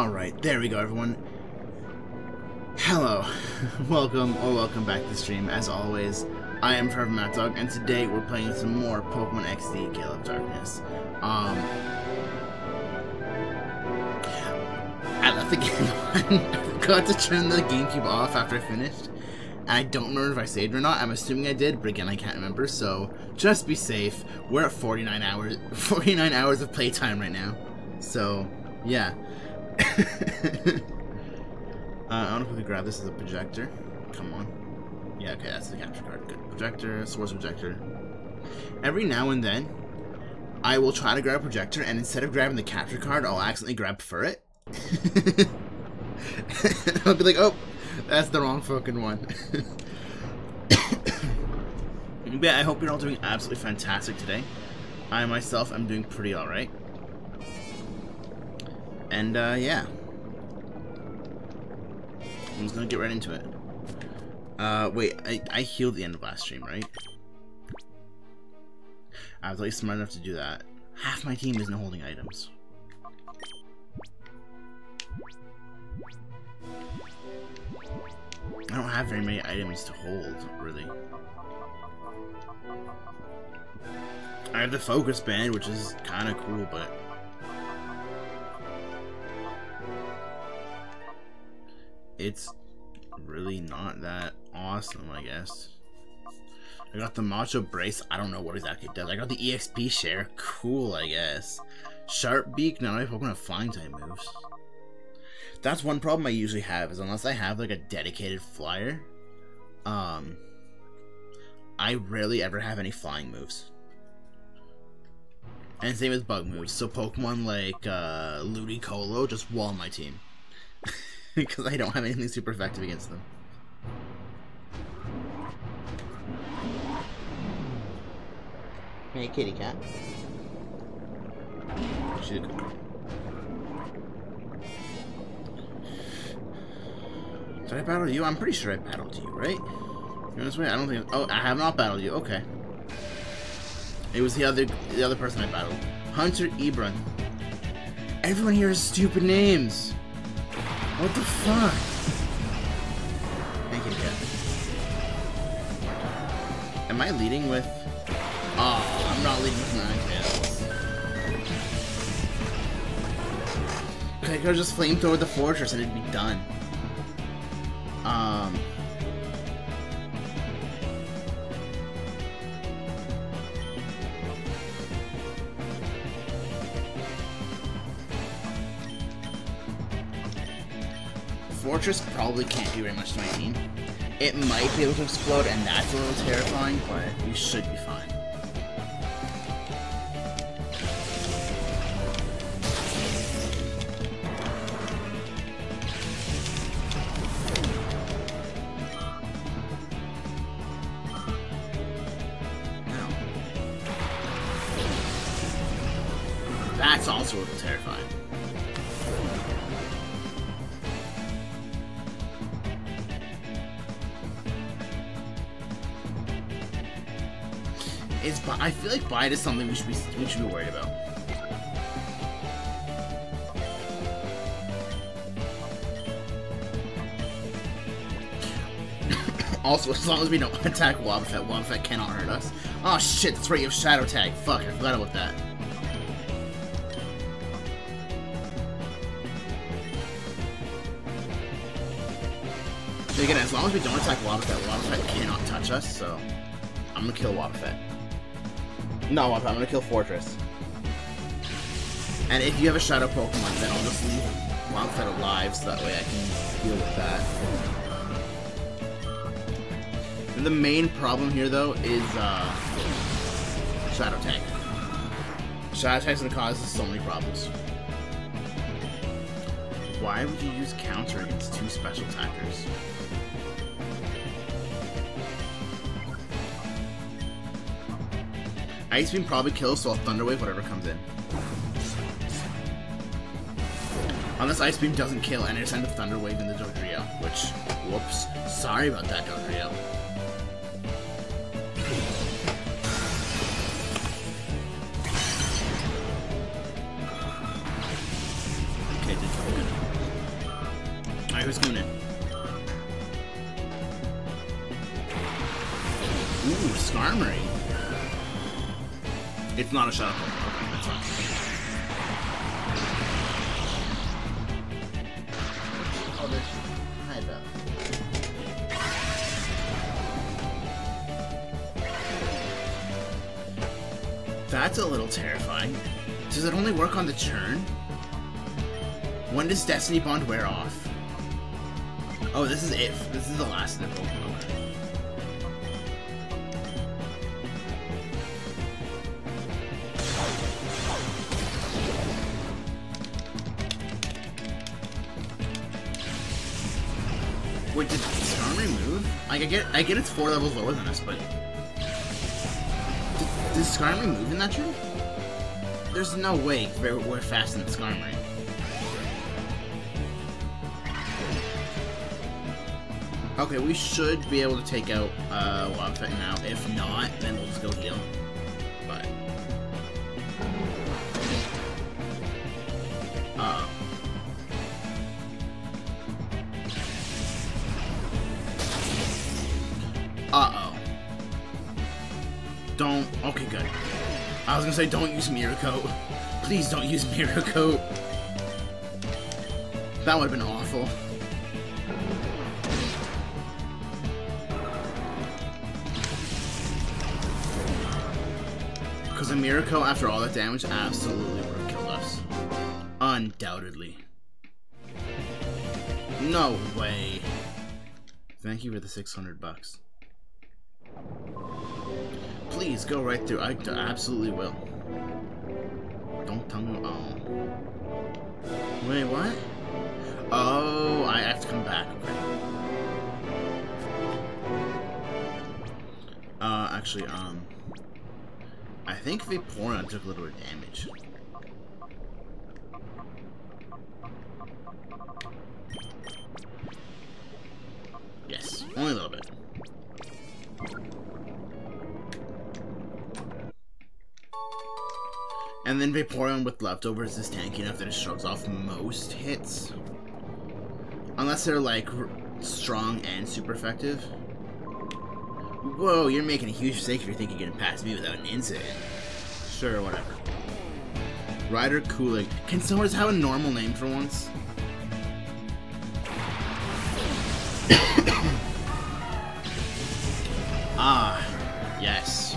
Alright, there we go, everyone. Hello, welcome or welcome back to the stream. As always, I am Forever Mattdog, and today we're playing some more Pokemon XD Gale of Darkness. Um, I left the game on. I forgot to turn the GameCube off after I finished. And I don't remember if I saved or not. I'm assuming I did, but again, I can't remember. So just be safe. We're at 49 hours, 49 hours of playtime right now. So yeah. uh, I don't know if we could grab this as a projector. Come on. Yeah, okay, that's the capture card. Good. Projector, source projector. Every now and then, I will try to grab a projector, and instead of grabbing the capture card, I'll accidentally grab for it. I'll be like, oh, that's the wrong fucking one. yeah, I hope you're all doing absolutely fantastic today. I myself am doing pretty alright. And, uh, yeah. I'm just gonna get right into it. Uh, wait, I, I healed the end of last stream, right? I was at least smart enough to do that. Half my team isn't holding items. I don't have very many items to hold, really. I have the focus band, which is kind of cool, but... It's really not that awesome, I guess. I got the Macho Brace. I don't know what exactly it does. I got the EXP share. Cool, I guess. Sharp Beak. None of my Pokemon have flying type moves. That's one problem I usually have is unless I have like a dedicated flyer, um, I rarely ever have any flying moves. And same with bug moves. So Pokemon like uh, Ludicolo just wall my team because I don't have anything super effective against them. Hey, kitty cat. She's a good girl. Did I battle you? I'm pretty sure I battled you, right? You this way? I don't think. Oh, I have not battled you. Okay. It was the other the other person I battled. Hunter Ebron. Everyone here has stupid names. What the fuck? Thank you, Cat. Am I leading with? Oh, I'm not leading with nine kills. I could just flamethrower the Forretress and it'd be done. Um, Forretress probably can't do very much to my team. It might be able to explode, and that's a little terrifying, but we should be bite is something we should be we should be worried about. also, as long as we don't attack Wobbuffet, Wobbuffet cannot hurt us. Oh shit, that's right, you have Shadow Tag. Fuck, I forgot about that. So again, as long as we don't attack Wobbuffet, Wobbuffet cannot touch us, so I'm gonna kill Wobbuffet. No, I'm gonna kill Forretress. And if you have a Shadow Pokemon, then I'll just leave Wobbuffet alive so that way I can deal with that. And the main problem here, though, is uh, Shadow Tag. Shadow Tag's gonna cause so many problems. Why would you use counter against two special attackers? Ice Beam probably kills, so I'll Thunder Wave whatever comes in. Unless Ice Beam doesn't kill, and I send a Thunder Wave in the Dodrio, which, whoops, sorry about that, Dodrio. Okay, did. Alright, who's coming in? It's not a shot. That's a little terrifying. Does it only work on the turn? When does Destiny Bond wear off? Oh, this is it. This is the last nipple. Okay. Like, I get, I get it's four levels lower than us, but D- does Skarmory move in that tree? There's no way we're, we're faster than Skarmory. Okay, we should be able to take out uh, Wildfett now. If not, then we'll just go heal. Uh-oh. Don't... Okay, good. I was gonna say, don't use Mirror Coat. Please don't use Mirror Coat. That would've been awful. Because a Coat, after all that damage, absolutely would have killed us. Undoubtedly. No way. Thank you for the 600 bucks. Please go right through. I absolutely will. Don't tell me. Oh. Wait, what? Oh, I have to come back. Uh, actually, um. I think Vaporeon took a little bit of damage. And then Vaporeon with leftovers is tanky enough that it shrugs off most hits. Unless they're like strong and super effective. Whoa, you're making a huge mistake if you're thinking you're getting past me without an incident. Sure, whatever. Ryder Cooling. Can someone just have a normal name for once? ah, yes.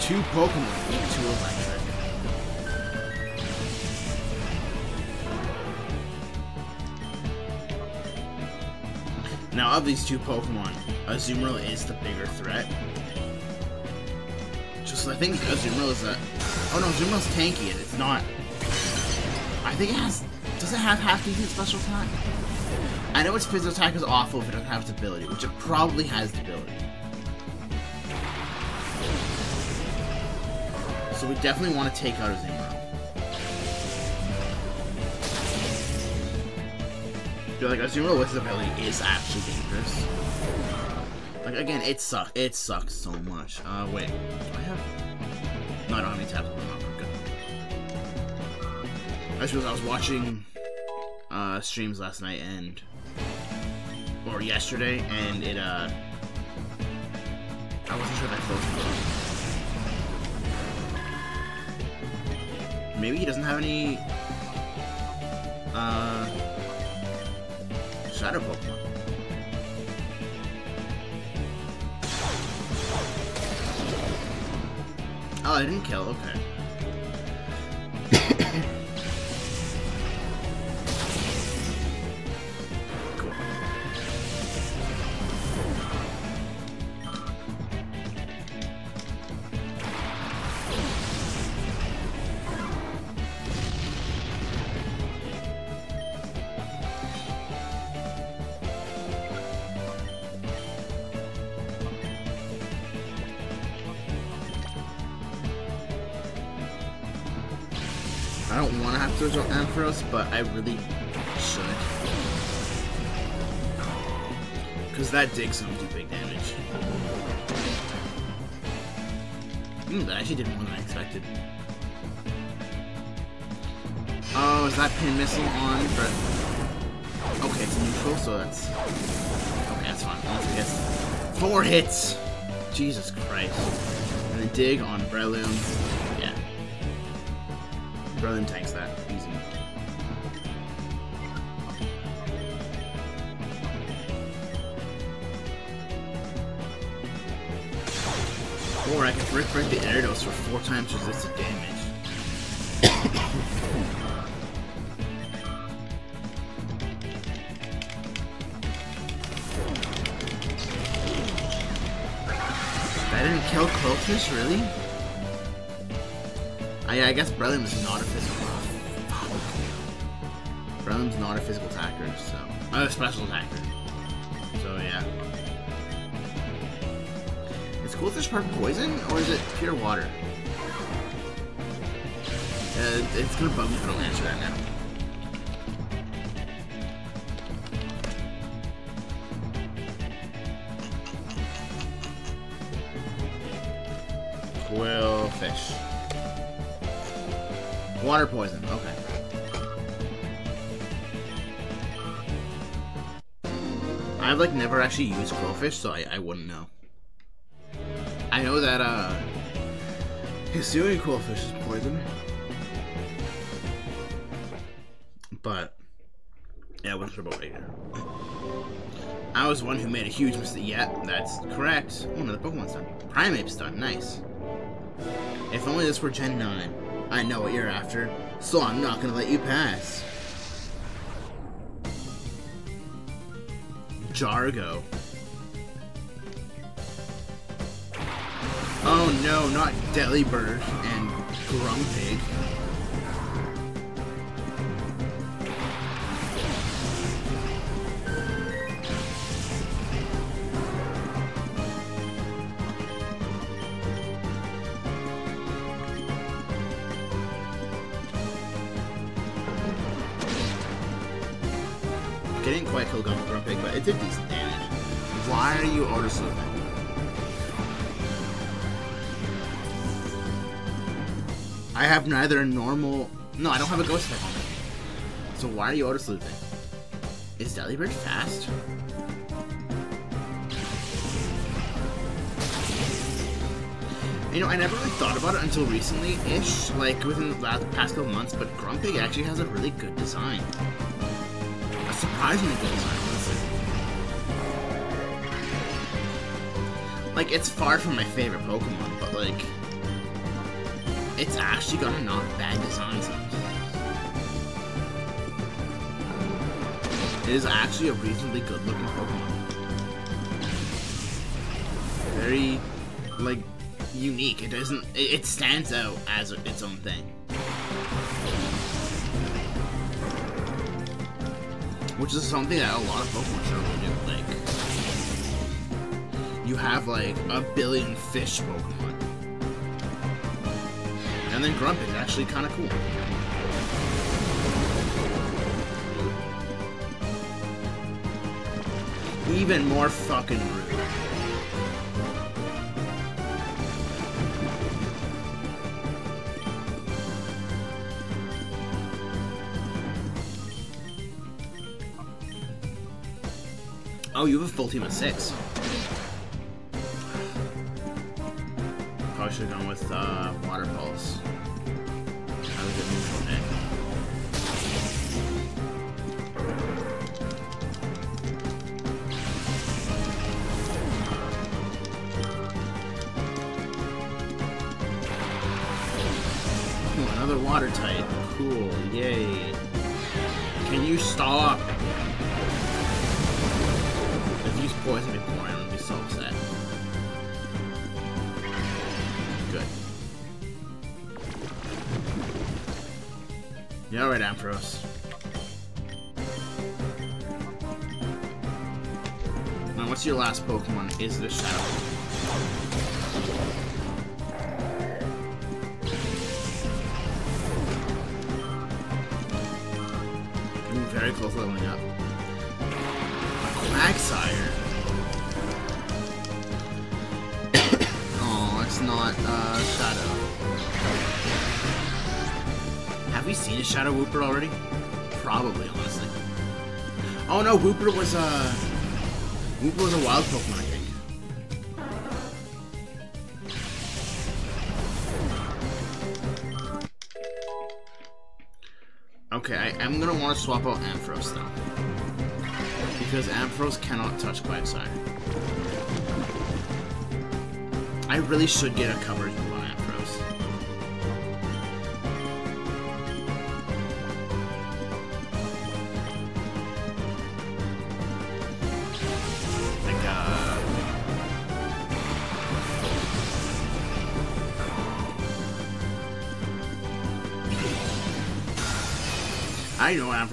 Two Pokemon, weak to Now, of these two Pokemon, Azumarill is the bigger threat. Just, I think Azumarill is a... Oh no, Azumarill's tanky and it's not... I think it has... Does it have half decent special attack? I know its physical attack is awful if it doesn't have its ability, which it probably has the ability. So we definitely want to take out Azumarill. Feel like Azumarill with his ability is actually dangerous. Like again, it sucks. It sucks so much. Uh, wait, do I have? No, I don't have any tabs. Good. I suppose I was watching uh, streams last night and or yesterday, and it uh, I wasn't sure that I closed. Maybe he doesn't have any uh Oh, I didn't kill, okay. But I really should. Because that dig's gonna do big damage. Hmm, that actually did more than I expected. Oh, is that pin missile on? But okay, it's neutral, so that's okay. That's fine. Hits, four hits. Jesus Christ! And then dig on Breloom. Yeah, Breloom tanks that break the Gyarados for four times resisted damage. That didn't kill Qwilfish, really? Ah, I, I guess Breloom is not a physical. Breloom's not a physical attacker, so. Oh, a special attacker. Is Qwilfish part poison, or is it pure water? Uh, it's gonna bug me if I don't answer that now. Qwilfish. Water poison, okay. I've like never actually used Qwilfish, so I, I wouldn't know. I know that uh Hisuian Qwilfish is poison. But yeah, I wasn't sure about Raider. I was one who made a huge mistake. Yeah, that's correct. Oh, another Pokemon's done. Primeape's done. Nice. If only this were Gen 9. I know what you're after, so I'm not gonna let you pass. Jargo. Oh no, not Delibird and Grumpig. I have neither a normal. No, I don't have a ghost type on. So why are you Odor Sleuthing? Is Delibird fast? You know, I never really thought about it until recently-ish, like within the last past couple months, but Grumpig actually has a really good design. A surprisingly good design, honestly. Like, it's far from my favorite Pokemon, but like, it's actually got a not bad design. It is actually a reasonably good looking Pokemon. Very, like, unique. It doesn't, it, it stands out as its own thing. Which is something that a lot of Pokemon shows do. Like, you have like a billion fish Pokemon. And then Grump is actually kind of cool. Even more fucking rude. Oh, you have a full team of six. Was a... Uh, was a wild Pokemon, I think. Okay, I am gonna want to swap out Ampharos though. Because Ampharos cannot touch Quagsire. I really should get a coverage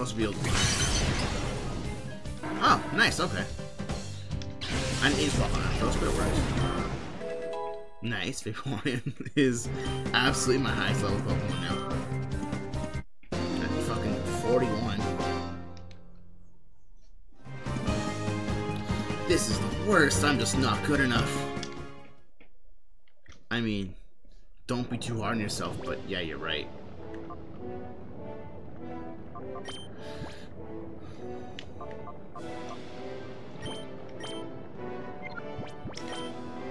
Ampharos will be able to Oh, nice, okay. I need to swap on but it works. Nice, Vaporeon is absolutely my highest level Pokemon now. At fucking 41. This is the worst, I'm just not good enough. I mean, don't be too hard on yourself, but yeah,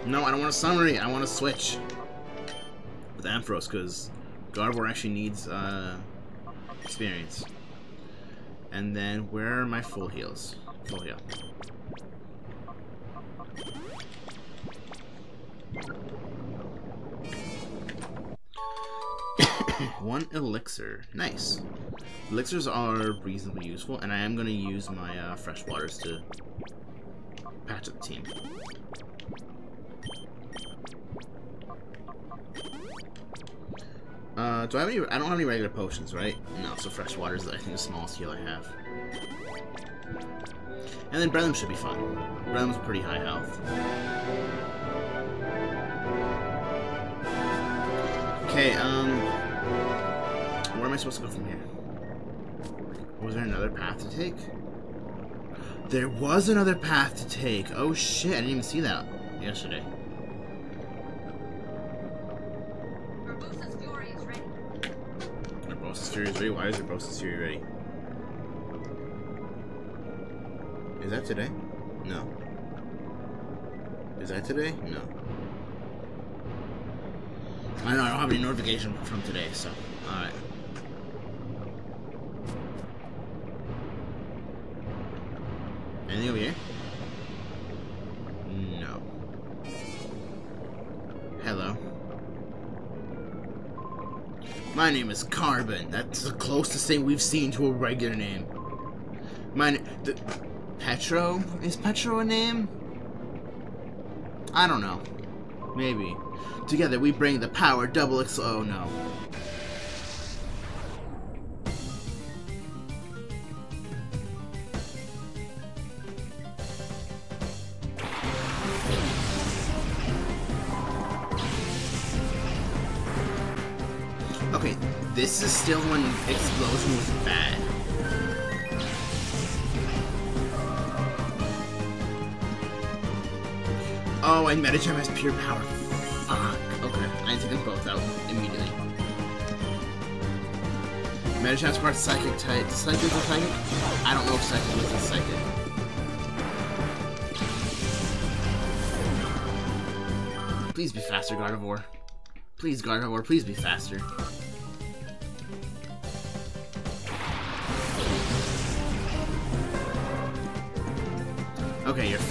No, I don't want a summary. I want to switch with Ampharos because Gardevoir actually needs uh, experience. And then where are my full heals? Full heal. One elixir. Nice. Elixirs are reasonably useful, and I am going to use my uh, fresh waters to patch up the team. Uh, do I have any? I don't have any regular potions, right? No, so fresh water is I think the smallest heal I have. And then Breloom should be fun. Breloom's pretty high health. Okay, um, am I supposed to go from here? Was there another path to take? There was another path to take. Oh shit, I didn't even see that yesterday. Fury is ready? Why is Urbosa's Fury ready? Is that today? No. Is that today? No. I know, I don't have any notification from today, so. Alright. Anything over here? No. Hello. My name is Carbon. That's the closest thing we've seen to a regular name. My the, Petro? Is Petro a name? I don't know. Maybe. Together we bring the power double X. Oh no. This is still when Explosion was bad. Oh, and Medicham has pure power. Fuck. Okay, I need to take them both out immediately. Medicham's part Psychic type. Psychic a Psychic? I don't know if Psychic is a Psychic. Please be faster, Gardevoir. Please, Gardevoir, please be faster.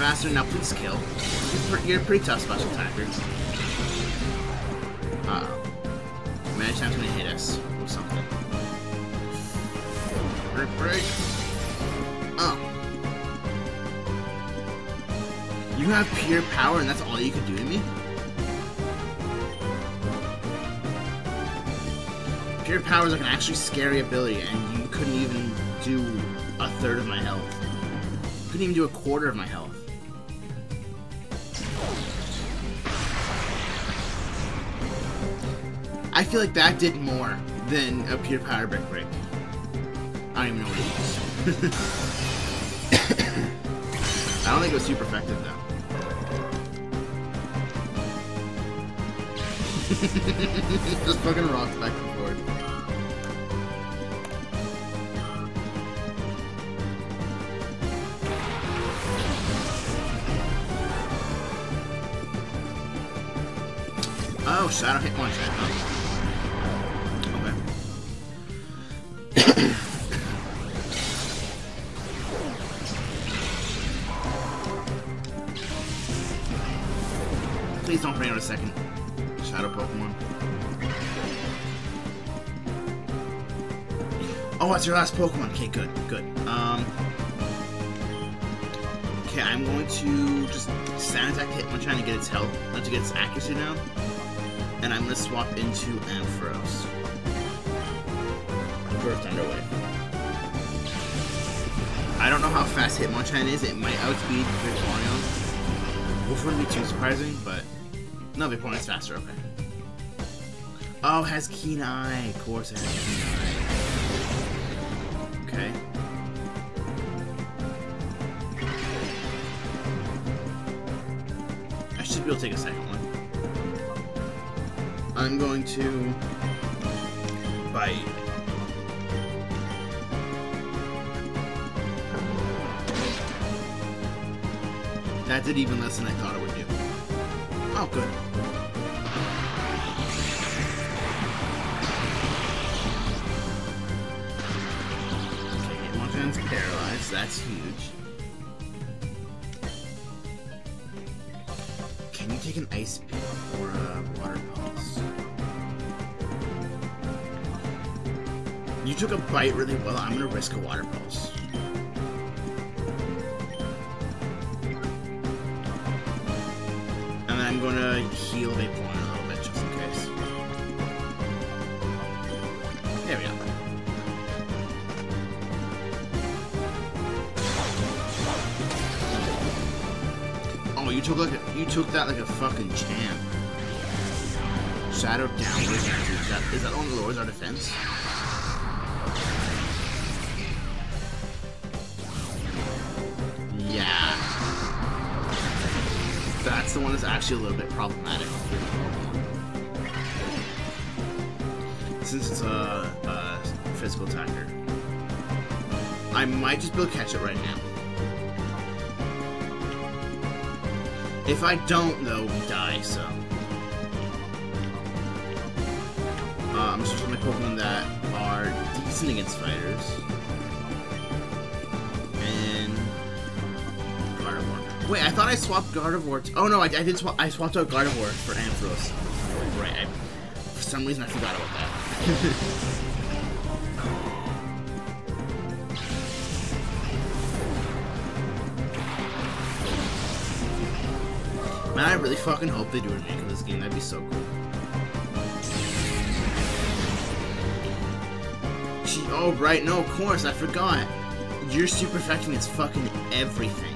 Faster now. Please kill. You're, pre you're a pretty tough special attacker. Uh oh. Medicham's gonna hit us or something. Break, break. Oh. You have pure power and that's all you can do to me? Pure power is like an actually scary ability and you couldn't even do a third of my health. You Couldn't even do a quarter of my health. I feel like that did more than a pure power brick break. I don't even know what. I don't think it was super effective though. Just fucking rocks back and forth. Oh, Shadow hit one shot. Your last Pokemon. Okay, good, good. Um. Okay, I'm going to just Sand Attack Hitmonchan to get its health, not to get its accuracy down. And I'm going to swap into Ampharos. Burst Underway. I don't know how fast Hitmonchan is. It might outspeed Vaporeon. Which wouldn't be too surprising, but... No, Vaporeon's faster, okay. Oh, has Keen Eye. Of course it has Keen Eye. I should be able to take a second one. I'm going to... Bite. That did even less than I thought it would do. Oh, good. Okay, Hitmonchan's paralyzed. That's huge. Bite really well. I'm gonna risk a water pulse. And then I'm gonna heal Vaporeon a little bit just in case. There we go. Oh, you took like a, you took that like a fucking champ. Shadow down. What is that? Is that, is that on lowers our defense? Actually a little bit problematic. Since it's a, a physical attacker. I might just be able to catch it right now. If I don't, though, we die, so. Uh, I'm just trying my Pokemon that are decent against fighters. Wait, I thought I swapped Gardevoir. T oh no, I, I did. Swap I swapped out Gardevoir for Ampharos. Right. I, for some reason, I forgot about that. Man, I really fucking hope they do a remake of this game. That'd be so cool. Gee, oh, right. No, of course. I forgot. You're super perfecting its fucking everything.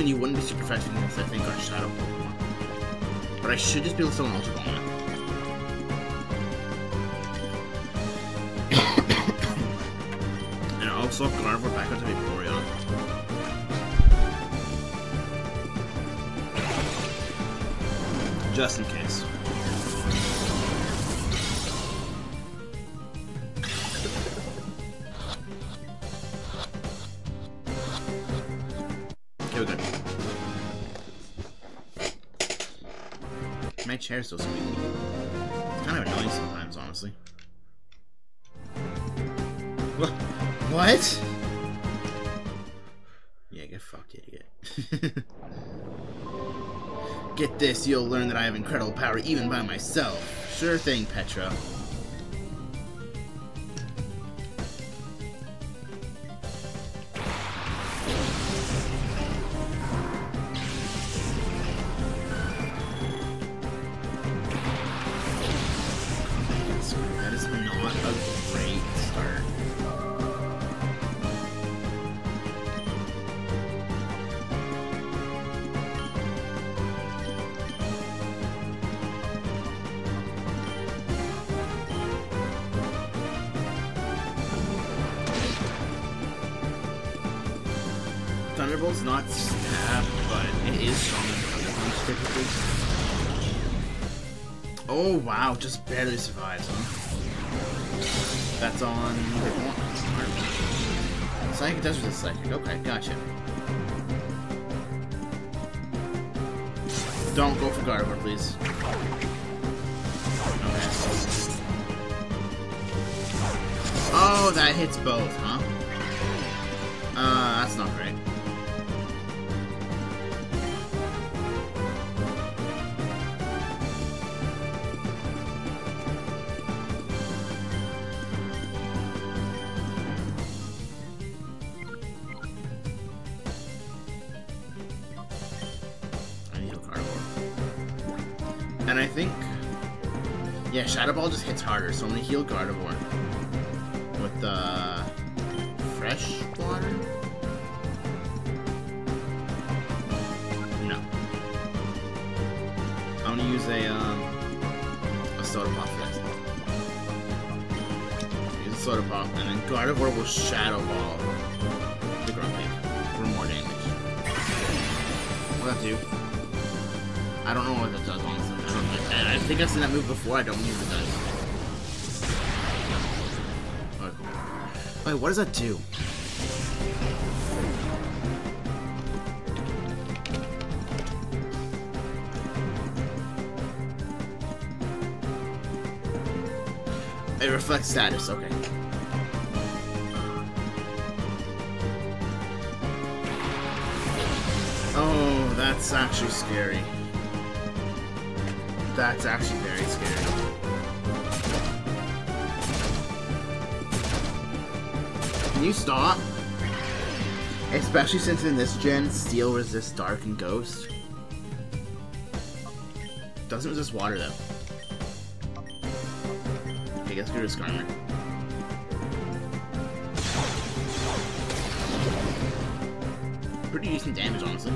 When you wouldn't be super fast against, I think, are Shadow Pokemon. But I should just sell an Ultra Ball and swap Gardevoir back onto Vaporeon. Just in case. You'll learn that I have incredible power even by myself. Sure thing, Petra. Gardevoir, please. Oh, that hits both, huh? So I'm heal Gardevoir. With the... Uh, fresh water? No. I'm gonna use a, um... A Soda Pop for. Use a Soda Pop, and then Gardevoir will Shadow Ball the Grumpig for more damage. What that do? I don't know what that does, honestly. I, I, I think I've seen that move before. I don't know what it does. Wait, what does that do? It reflects status, okay. Oh, that's actually scary. That's actually very scary. Can you stop? Especially since in this gen, Steel resists Dark and Ghost. Doesn't resist water though. Okay, let's go to Skarmory. Pretty decent damage, honestly.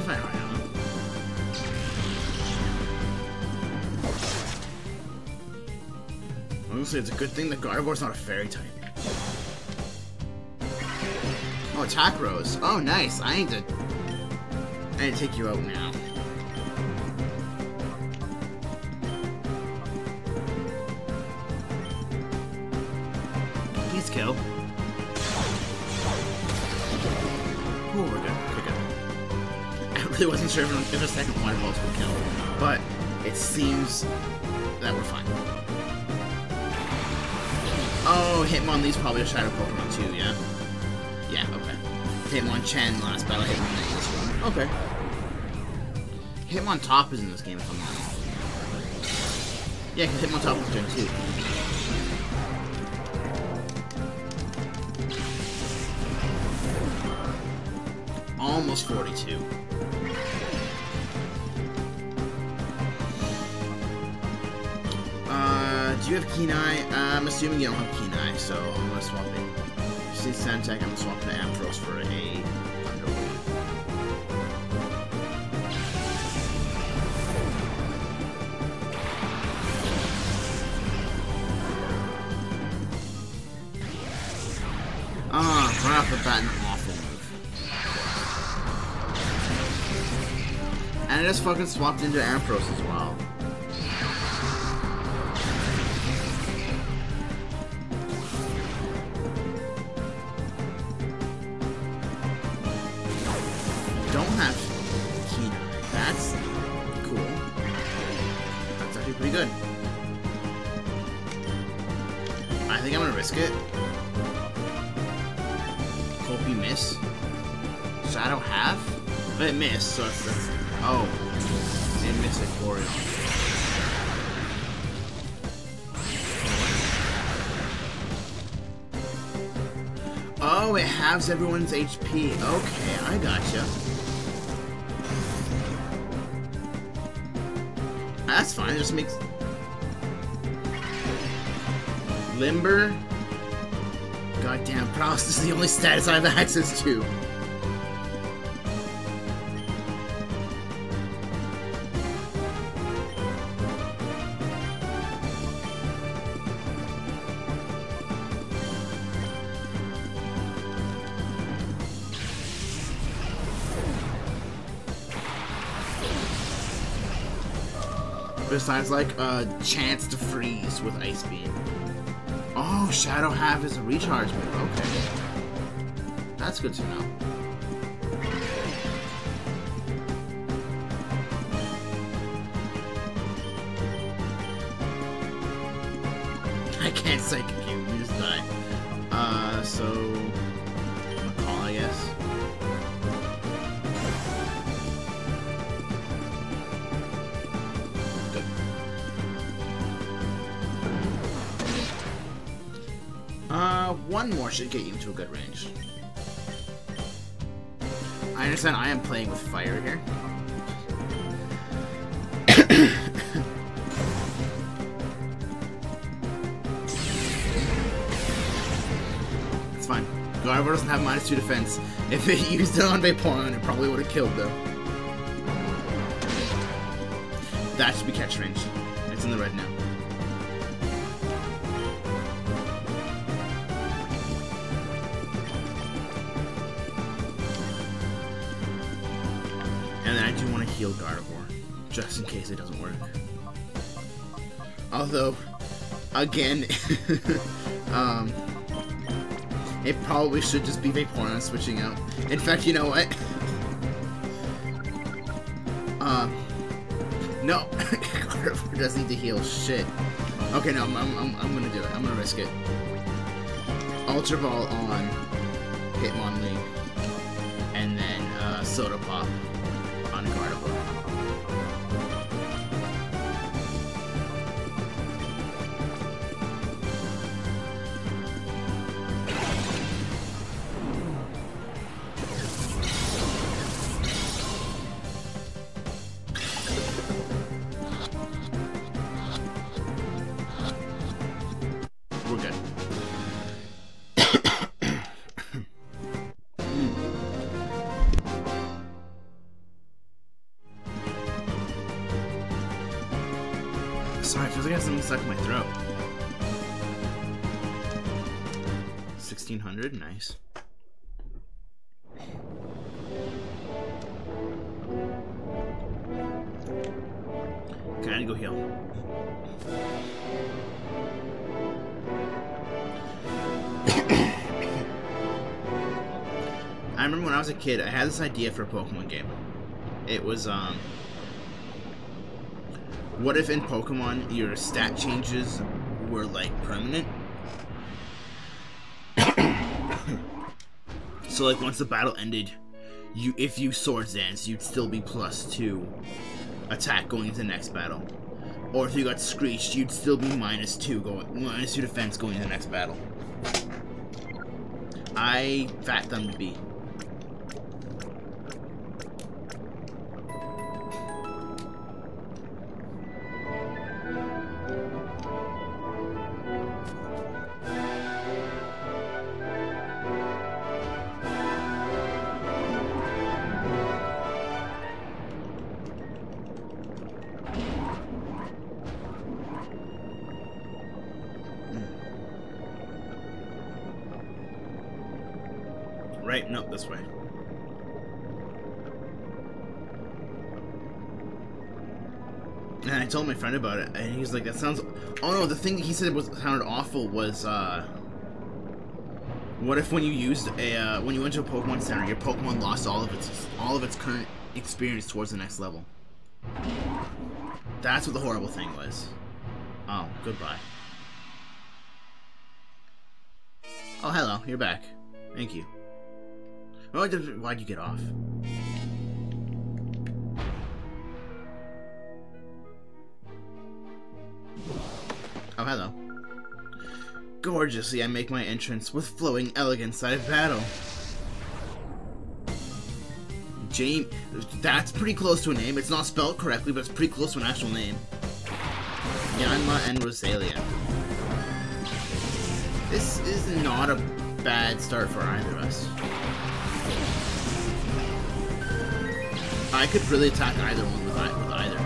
Fight hard ammo. Honestly, it's a good thing that Gardevoir's not a fairy type. Oh, attack rose. Oh, nice. I need to... I need to take you out now. Sure if a second water balls would kill, but it seems that we're fine. Oh, Hitmonlee's probably a Shadow Pokemon too, yeah? Yeah, okay. Hitmonchan last battle, Hitmonlee this one. Okay. Hitmontop is in this game if I'm not. Yeah, because Hitmontop was doing too. Almost 42. Do you have Keen Eye? Uh, I'm assuming you don't have Keen Eye, so I'm gonna swap in. See Sandtech, I'm gonna swap in Ampharos for a. Ah, right off the bat, an awful move. And I just fucking swapped into Ampharos as well. Everyone's HP. Okay, I gotcha. That's fine, just makes... Limber? Goddamn, paralysis is the only status I have access to. Besides, like, a uh, chance to freeze with Ice Beam. Oh, Shadow Half is a recharge move. Okay. That's good to know. Should get you into a good range. I understand I am playing with fire here. it's fine. Gardevoir doesn't have minus two defense. If it used it on Vaporeon, it probably would have killed them. That should be catch range. Again, um, it probably should just be Vaporeon switching out. In fact, you know what? Um, no, Gardevoir does need to heal. Shit. Okay, no, I'm, I'm, I'm gonna do it. I'm gonna risk it. Ultra Ball on Hitmonlee, and then uh, Soda Pop I remember when I was a kid, I had this idea for a Pokemon game. It was, um... What if in Pokemon your stat changes were, like, permanent? so, like, once the battle ended, you if you Swords Dance, you'd still be plus two attack going into the next battle. Or if you got Screeched, you'd still be minus two going minus two defense going into the next battle. I fat them to be. And he's like, "That sounds." Oh no, the thing he said was sounded awful was, uh, what if when you used a uh, when you went to a Pokemon Center, your Pokemon lost all of its all of its current experience towards the next level? That's what the horrible thing was. Oh, goodbye. Oh, hello, you're back. Thank you. Why'd you get off? Oh, hello. Gorgeously, I make my entrance with flowing elegance out of battle. James, that's pretty close to a name. It's not spelled correctly, but it's pretty close to an actual name. Yanma and Roselia. This is not a bad start for either of us. I could really attack either one with, with either.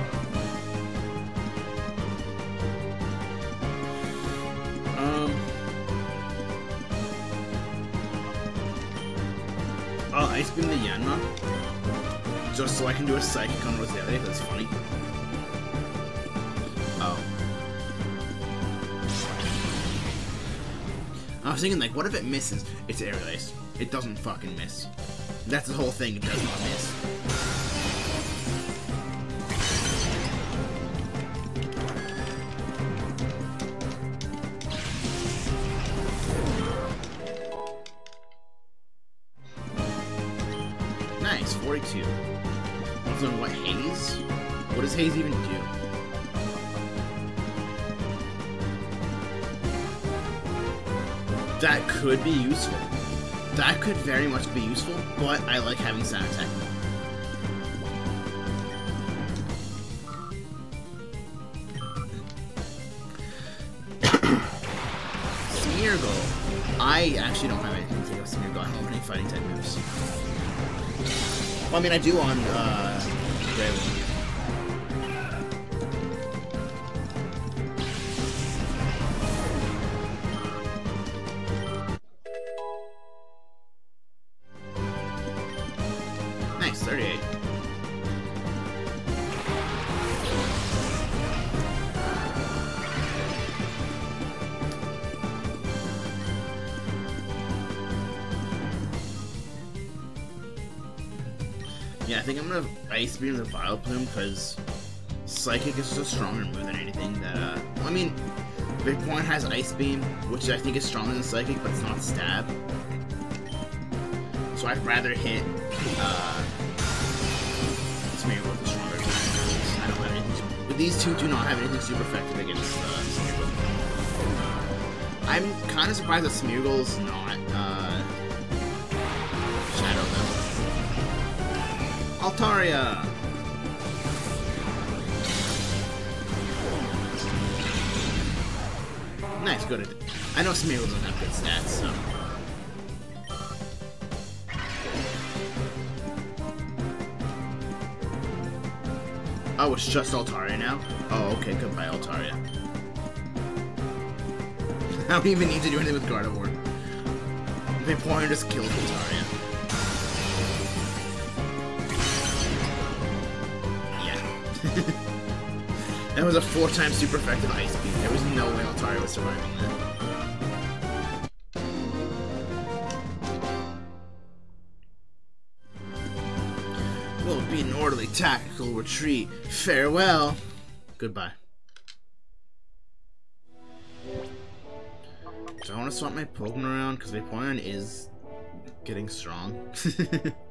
Ice Beam the Yanma. Just so I can do a Psychic on Roselia, that's funny. Oh. I was thinking, like, what if it misses? It's Aerial Ace. It doesn't fucking miss. That's the whole thing, it does not miss. But I like having Sand Attack. Smeargle. I actually don't have anything to take with Smeargle. I don't have any fighting type moves. Well, I mean, I do on uh, Beam the Vileplume because Psychic is just a stronger move than anything that, uh, I mean, Vaporeon has Ice Beam, which I think is stronger than Psychic, but it's not Stab. So I'd rather hit, uh, Smeargle with the stronger. I don't have anything, but these two do not have anything super effective against, uh, Smeargle. I'm kind of surprised that Smeargle's not, Altaria! Nice, good. I know Smeargle doesn't have good stats, so. Oh, it's just Altaria now? Oh, okay, goodbye, Altaria. I don't even need to do anything with Gardevoir. Vaporeon just kills Altaria. Was a four times super effective Ice Beam. There was no way Altaria was surviving that. Will be an orderly tactical retreat. Farewell. Goodbye. Do I want to swap my Pokemon around? Because my Vaporeon is getting strong.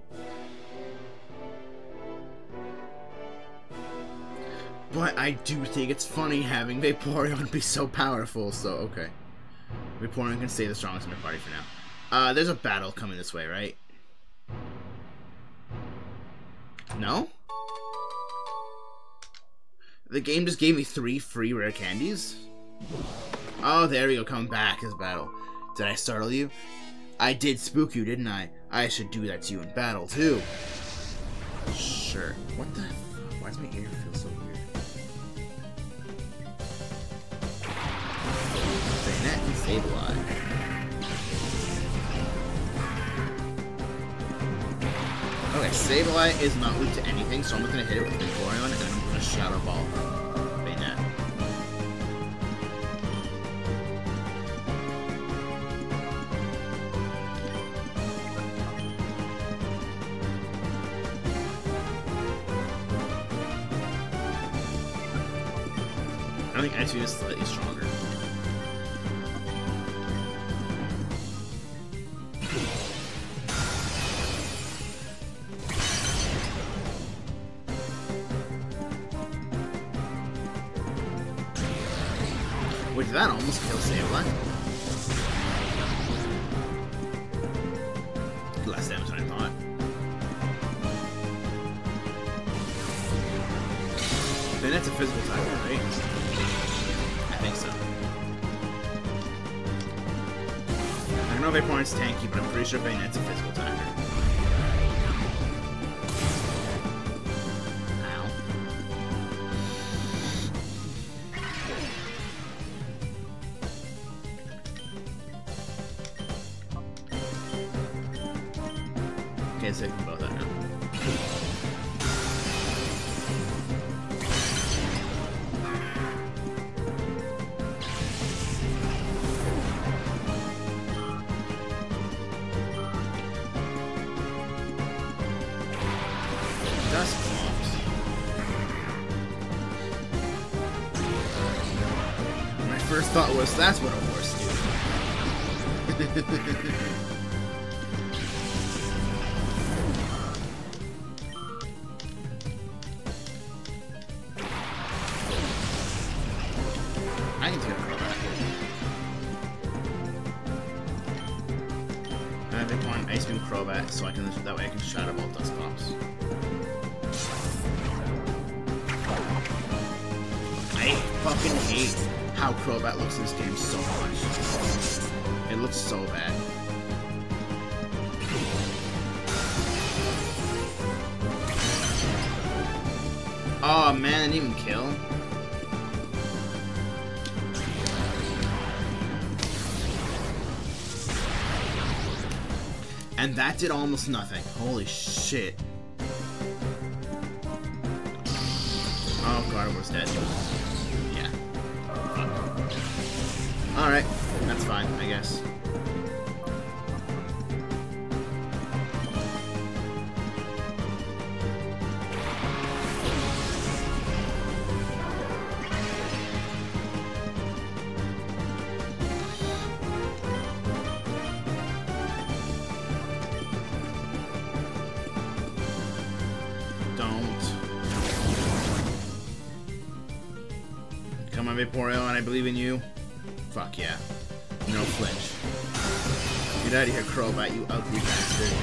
but I do think it's funny having Vaporeon be so powerful, so okay. Vaporeon can stay the strongest in my party for now. Uh, there's a battle coming this way, right? No? The game just gave me three free rare candies? Oh, there we go, come back as battle. Did I startle you? I did spook you, didn't I? I should do that to you in battle, too. Sure. What the? Why does my ear Sableye. Okay, Sableye is not weak to anything, so I'm just gonna hit it with Vaporeon, and I'm gonna Shadow Ball Bayonet. I think Ice Beam is slightly stronger. That did almost nothing. Holy shit. Vaporeon, I believe in you. Fuck yeah. No flinch. Get out of here, Crobat, you ugly bastard.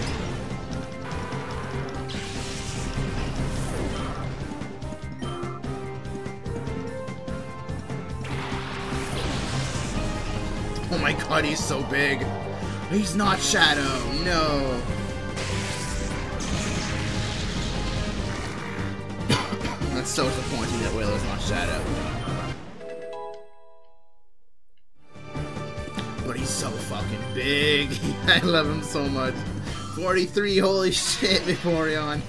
Oh my god, he's so big. He's not Shadow, no. That's so disappointing that Wailord's not Shadow. love him so much. 43, holy shit, Vaporeon.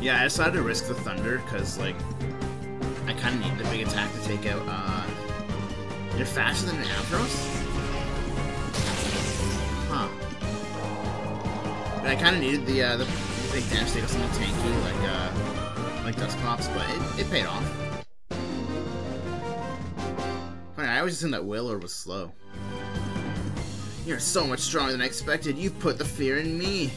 Yeah, I decided to risk the Thunder, because, like, I kind of need the big attack to take out, uh... You're faster than an Ampharos? Kind of needed the, uh, the big damage take of something tanky, like, uh... Like Dusclops, but it, it paid off. Funny, I always assumed that Wailord was slow. You're so much stronger than I expected. You've put the fear in me.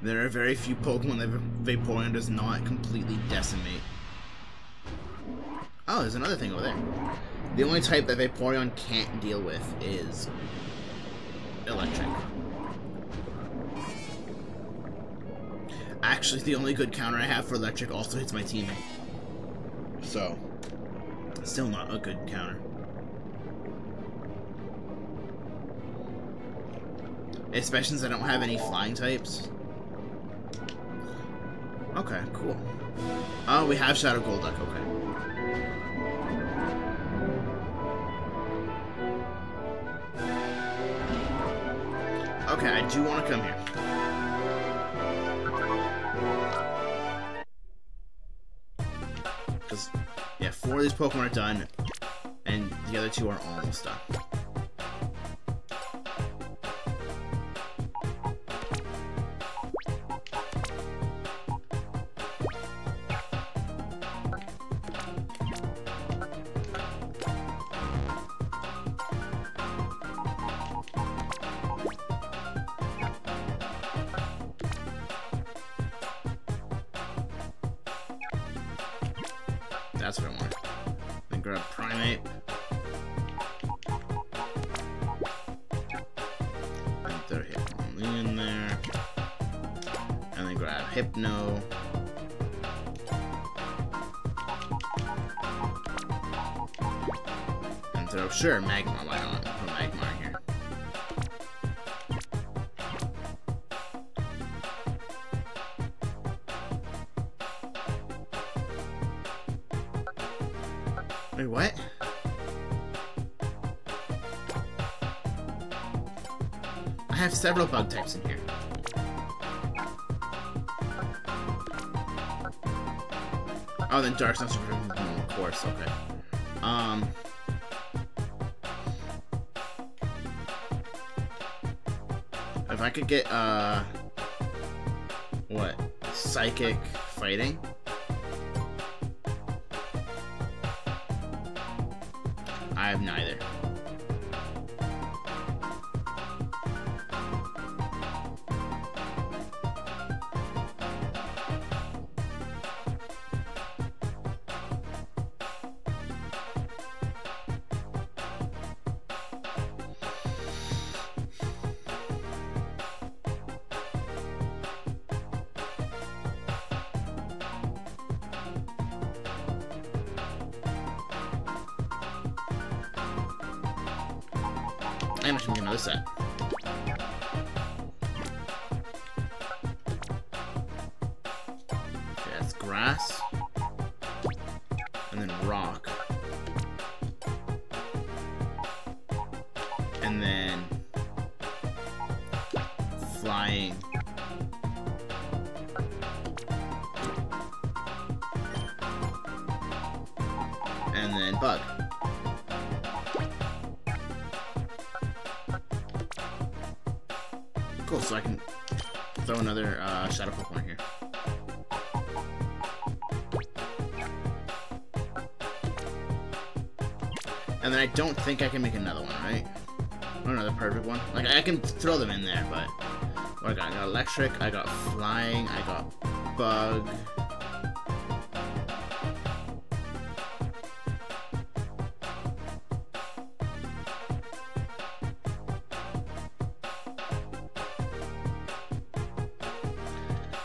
There are very few Pokemon that Vaporeon does not completely decimate. Oh, there's another thing over there. The only type that Vaporeon can't deal with is electric. Actually, the only good counter I have for electric also hits my teammate. So, still not a good counter. Especially since I don't have any flying types. Okay, cool. Oh, we have Shadow Golduck, okay. Okay, I do want to come here. Because, yeah, four of these Pokemon are done, and the other two are almost done. Several bug types in here. Oh, then Dark's not super. Of course, okay. Um. If I could get, uh. What? Psychic fighting? Don't think I can make another one, right? Another perfect one. Like, I can throw them in there, but... What I got? I got Electric, I got Flying, I got Bug...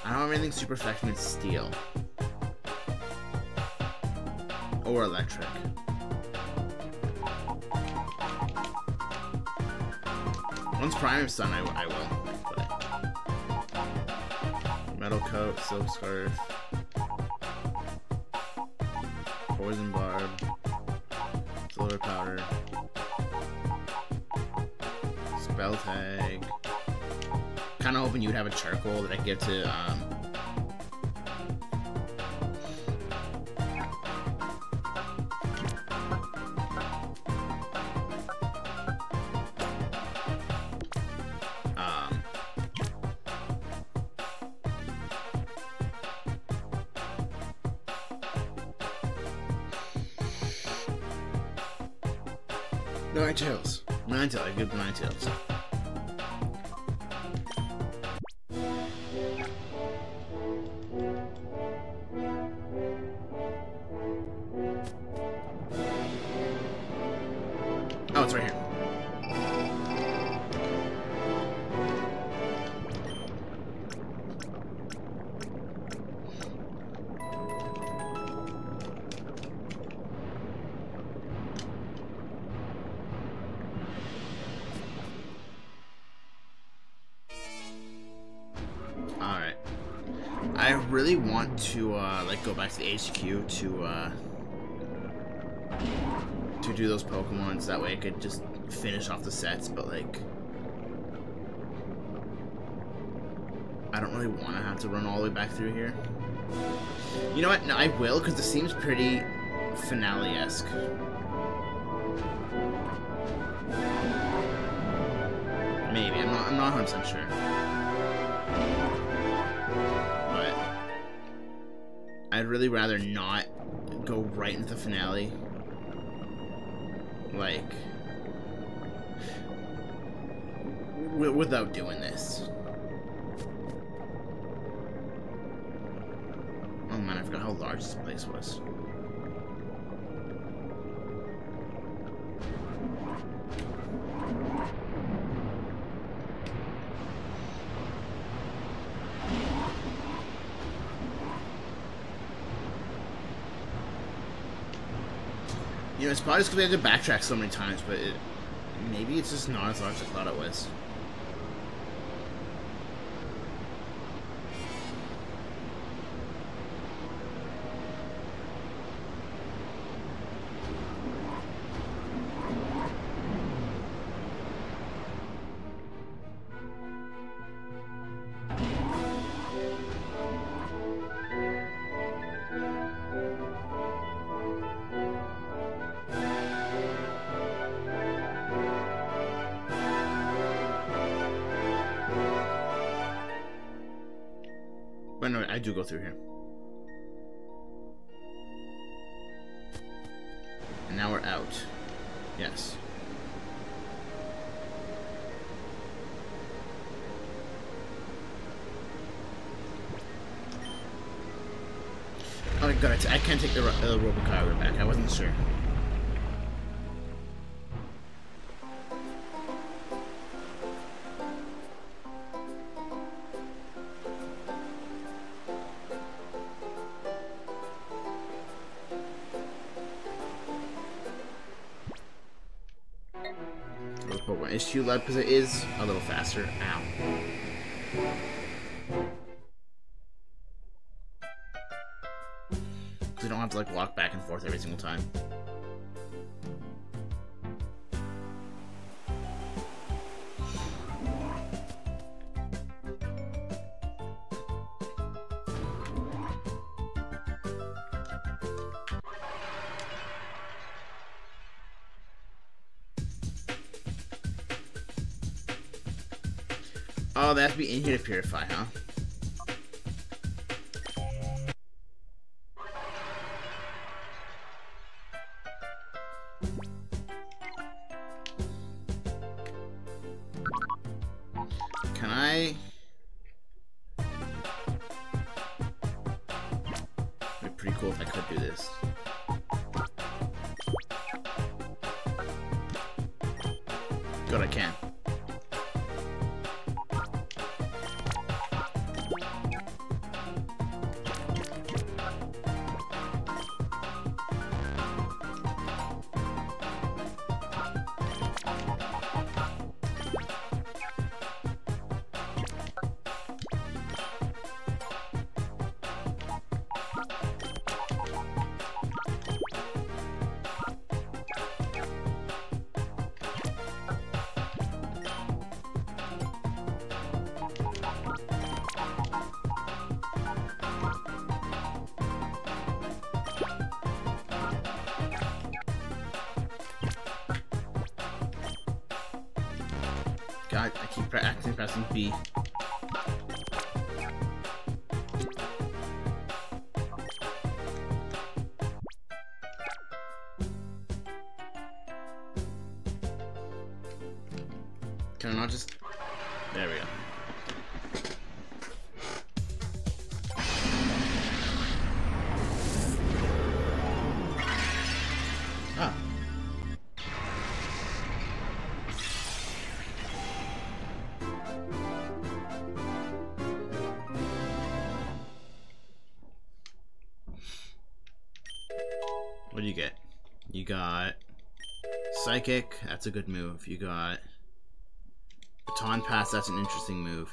I don't have anything super effective in steel. I. But Metal Coat, Silk Scarf, Poison Barb, Silver Powder, Spell Tag. Kind of hoping you'd have a charcoal that I give to um, I really want to, uh, like, go back to the HQ to, uh, to do those Pokemons. That way I could just finish off the sets, but, like, I don't really want to have to run all the way back through here. You know what? No, I will, because this seems pretty finale-esque. Maybe. I'm not, I'm not 100% sure. I'd really rather not go right into the finale. Like, without doing this. Oh man, I forgot how large this place was. It's probably just because I had to backtrack so many times, but it, maybe it's just not as large as I thought it was. Because it is a little faster. Ow. We don't have to like walk back and forth every single time. To purify, huh? Psychic, that's a good move. You got Baton Pass, that's an interesting move.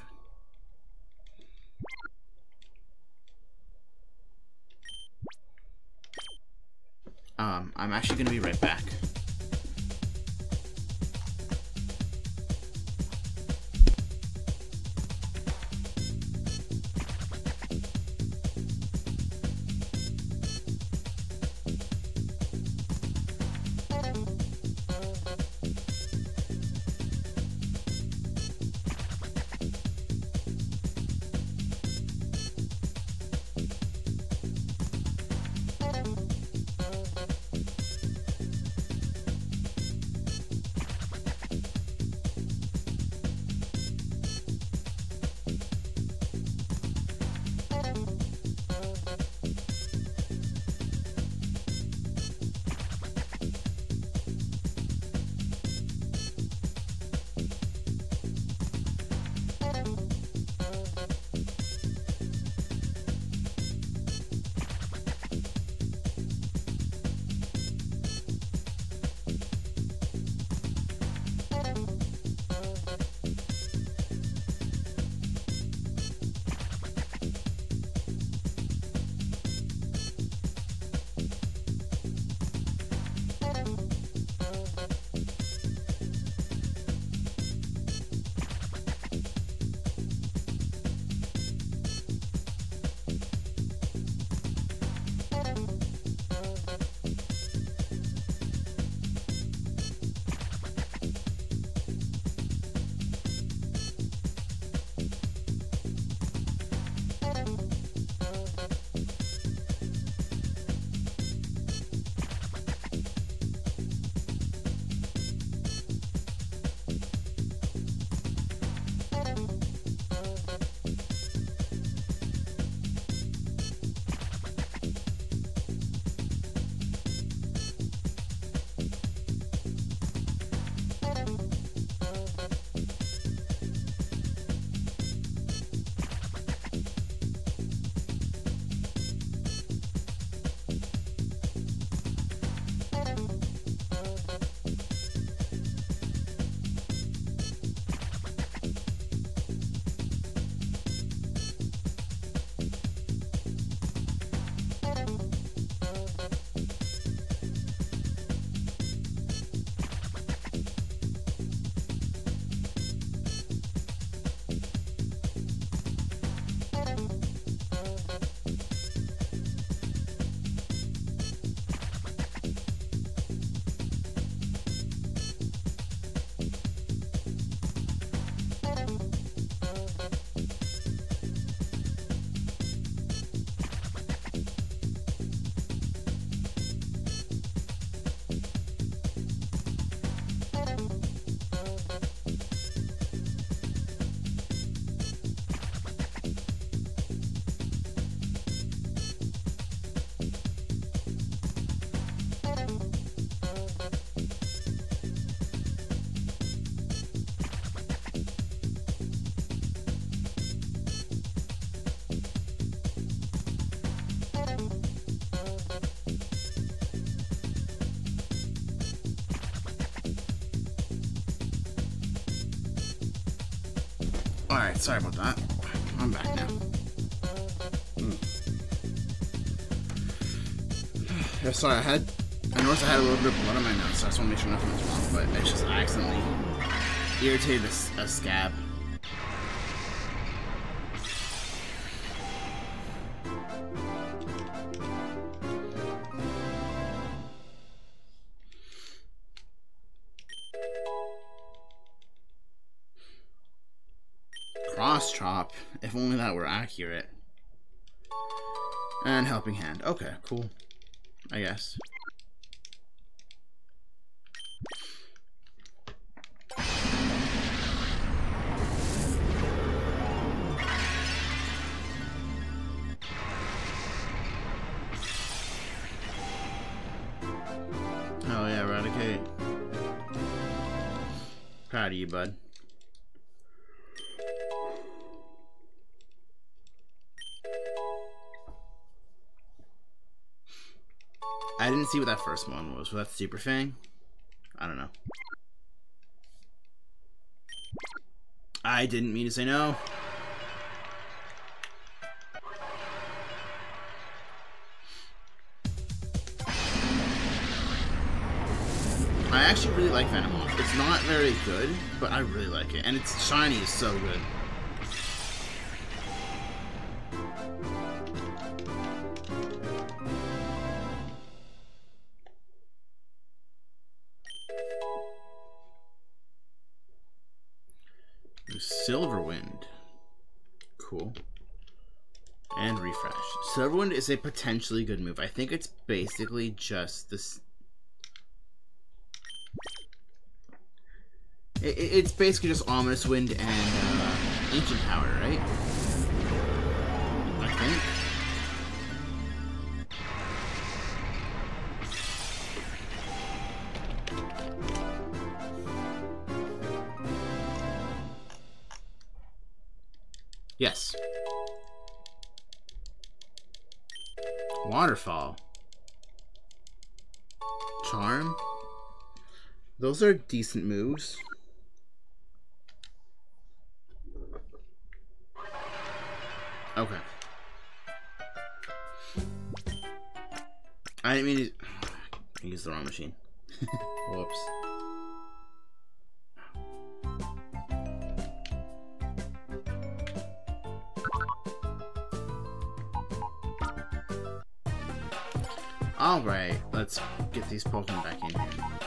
Sorry about that. I'm back now. Mm. Yeah, sorry, I had... I noticed I had a little bit of blood on my nose, so I just want to make sure nothing was wrong, but it's just I accidentally irritated a, a scab. Helping hand. Okay, cool. See what that first one was. Was that Super Fang? I don't know. I didn't mean to say no. I actually really like Venomoth. It's not very good, but I really like it. And its shiny is so good. Silver Wind is a potentially good move. I think it's basically just this. It, it's basically just Ominous Wind and uh, Ancient Power, right? I think. Those are decent moves. Okay. I didn't mean to use the wrong machine. Whoops. Alright, let's get these Pokemon back in here.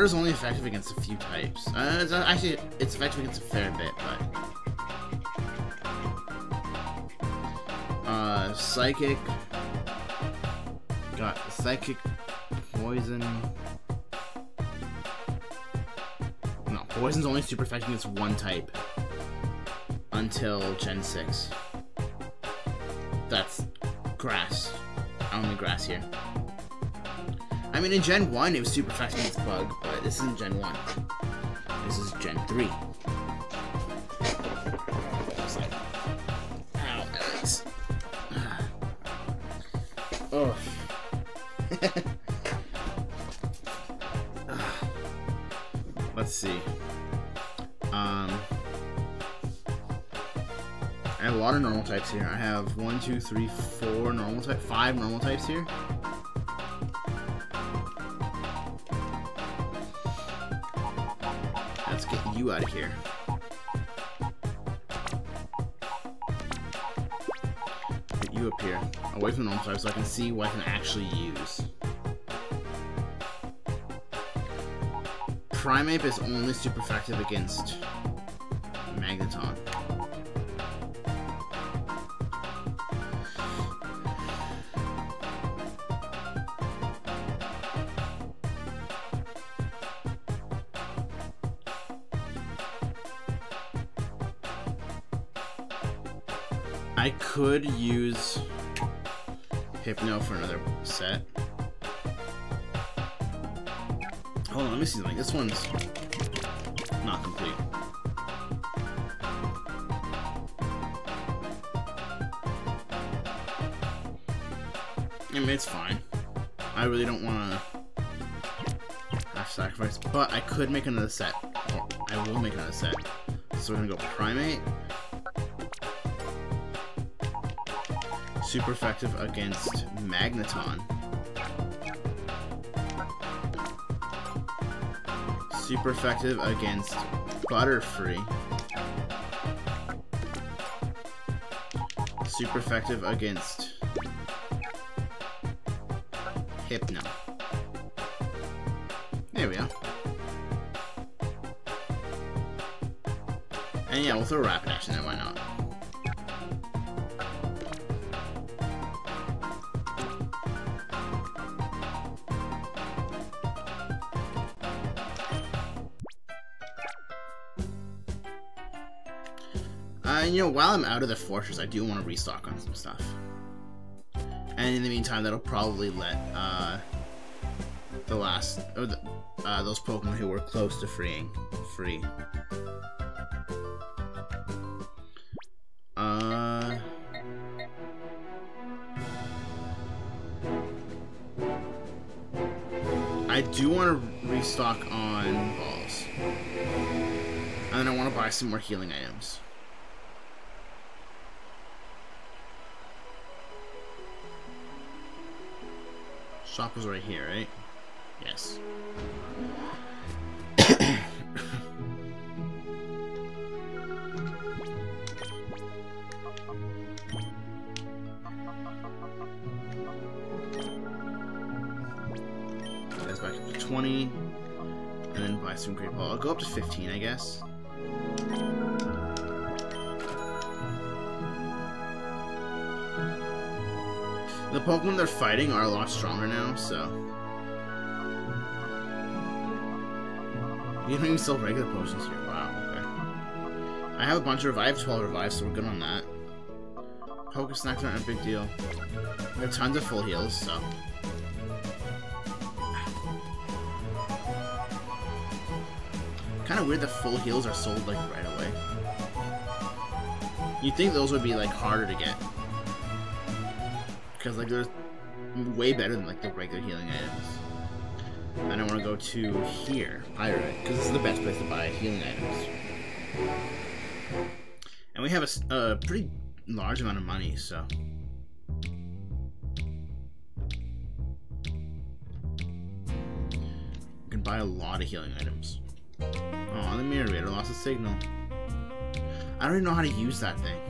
Water is only effective against a few types. Uh, it's uh, actually, it's effective against a fair bit, but... Uh, Psychic, got psychic poison. No, poison's only super effective against one type until Gen 6. That's grass. Only grass here. I mean, in Gen 1, it was super effective against bug, this isn't Gen 1. This is Gen 3. It's like, ow. Oh. Let's see. Um, I have a lot of normal types here. I have one, two, three, four normal type, five normal types here. See what I can actually use. Primeape is only super effective against make another set. I will make another set. So we're gonna go Primeape. Super effective against Magneton. Super effective against Butterfree. Super effective against while I'm out of the fortress, I do want to restock on some stuff. And in the meantime, that'll probably let uh, the last, or the, uh, those Pokemon who were close to freeing, free. Uh... I do want to restock on balls. And then I want to buy some more healing items. Shop is right here, right? Yes. That's back up to 20. And then buy some Great Ball. I'll go up to 15, I guess. The Pokemon they're fighting are a lot stronger now, so... You don't even sell regular potions here. Wow, okay. I have a bunch of revive, 12 revives, so we're good on that. Poke snacks aren't a big deal. We have tons of full heals, so... Kind of weird that full heals are sold, like, right away. You'd think those would be, like, harder to get. Because, like, they're way better than, like, the regular healing items. I want to go to here, Pyrite, because this is the best place to buy healing items. And we have a, a pretty large amount of money, so... We can buy a lot of healing items. Oh, the mirror reader lost a signal. I don't even know how to use that thing.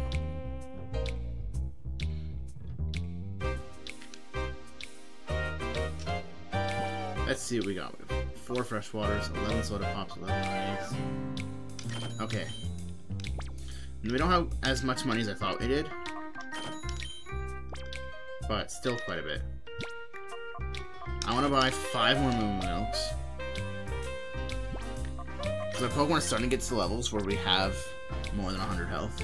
Let's see what we got. Four fresh waters, 11 soda pops, 11 lemonades. Okay. We don't have as much money as I thought we did. But still quite a bit. I want to buy five more Moon Milks. Because our Pokemon is starting to get to levels where we have more than 100 health.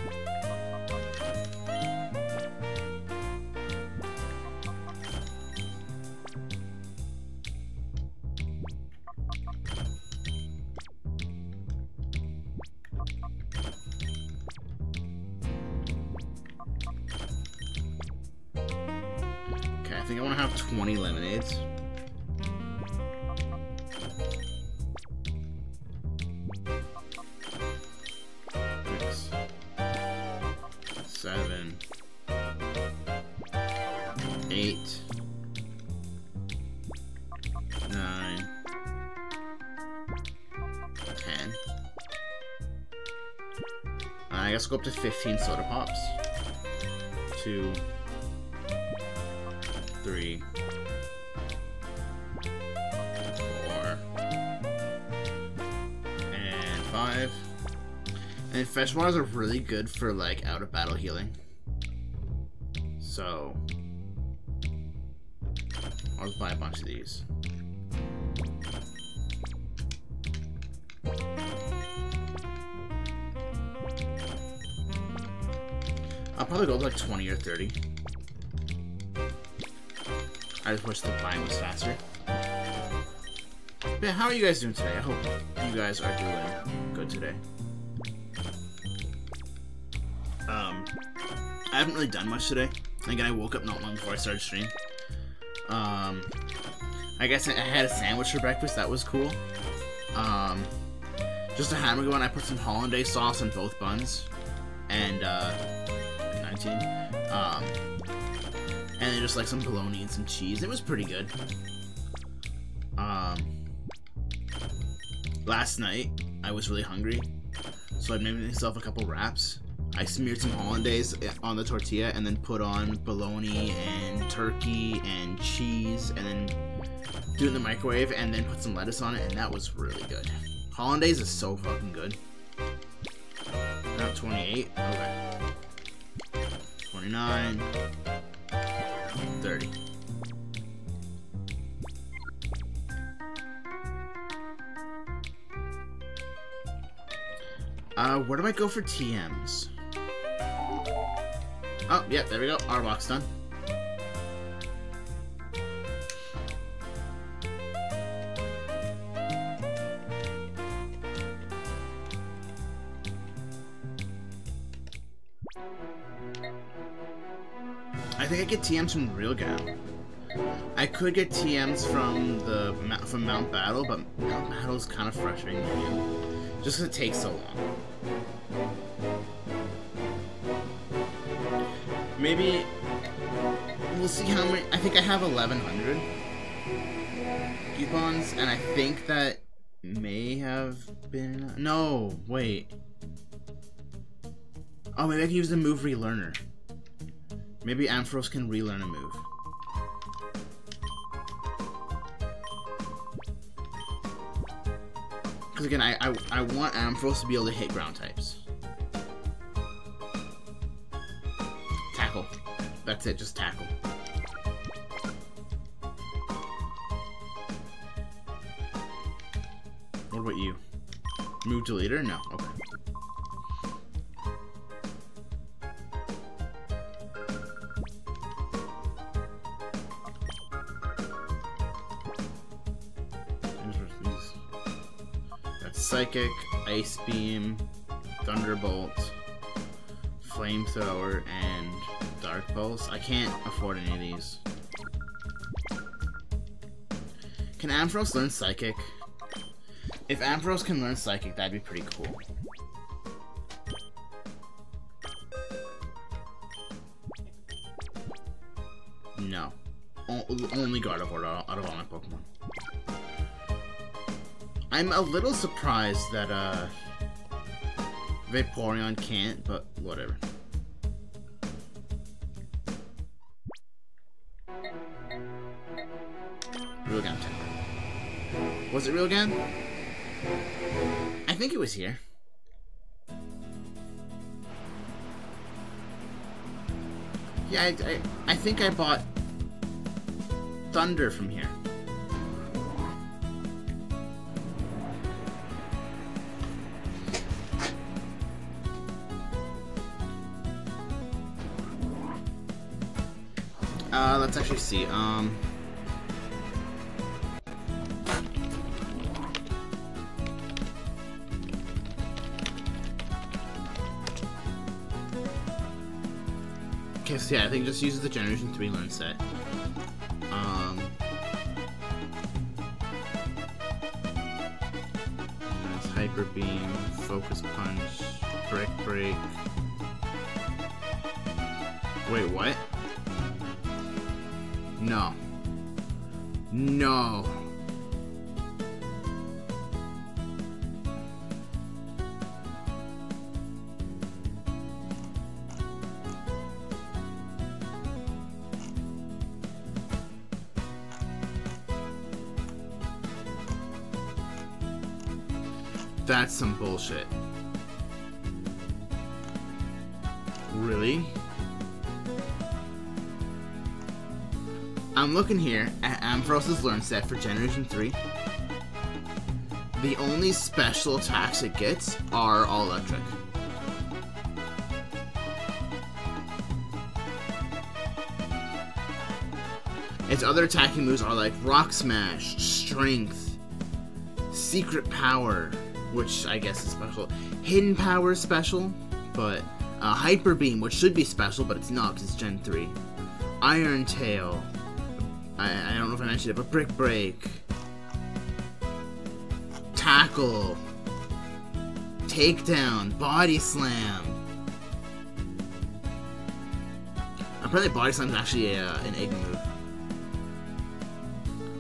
Really good for like out of battle healing. So I'll buy a bunch of these. I'll probably go like 20 or 30. I just wish the buying was faster. But how are you guys doing today? I hope you guys are doing good today. I haven't really done much today. Again, I woke up not long before I started stream. Um, I guess I had a sandwich for breakfast. That was cool. Um, just a hamburger and I put some hollandaise sauce on both buns. And, uh, 19. Um, and then just like some bologna and some cheese. It was pretty good. Um, last night, I was really hungry. So I made myself a couple wraps. I smeared some hollandaise on the tortilla and then put on bologna and turkey and cheese and then do it in the microwave and then put some lettuce on it and that was really good. Hollandaise is so fucking good. Not 28? Okay. 29. 30. Uh, where do I go for TMs? Oh, yeah, there we go. Arbok's done. I think I get TMs from Realgam. I could get TMs from the from Mount Battle, but Mount Battle is kind of frustrating just because it takes so long. Maybe we'll see how many. I think I have 1,100 coupons, and I think that may have been. No, wait. Oh, maybe I can use the move relearner. Maybe Ampharos can relearn a move. Because again, I, I, I want Ampharos to be able to hit ground types. Tackle. That's it, just tackle. What about you? Move to leader? No. Okay. Psychic, Ice Beam, Thunderbolt, Flamethrower, and I can't afford any of these. Can Ampharos learn Psychic? If Ampharos can learn Psychic, that'd be pretty cool. No. O only Gardevoir out of all my Pokemon. I'm a little surprised that, uh, Vaporeon can't, but whatever. Was it Realgam? I think it was here. Yeah, I, I, I think I bought Thunder from here. Uh, let's actually see. Um. Yeah, I think it just uses the Generation 3 learn set. Um. That's Hyper Beam, Focus Punch, Brick Break. Wait, what? No. No. Looking here at Ampharos's Learn set for Generation 3. The only special attacks it gets are all electric. Its other attacking moves are like Rock Smash, Strength, Secret Power, which I guess is special, Hidden Power is special, but uh, Hyper Beam, which should be special, but it's not because it's Gen 3. Iron Tail, I, I don't know if I mentioned it, but Brick Break, Tackle, Takedown, Body Slam. Apparently Body Slam is actually uh, an egg move.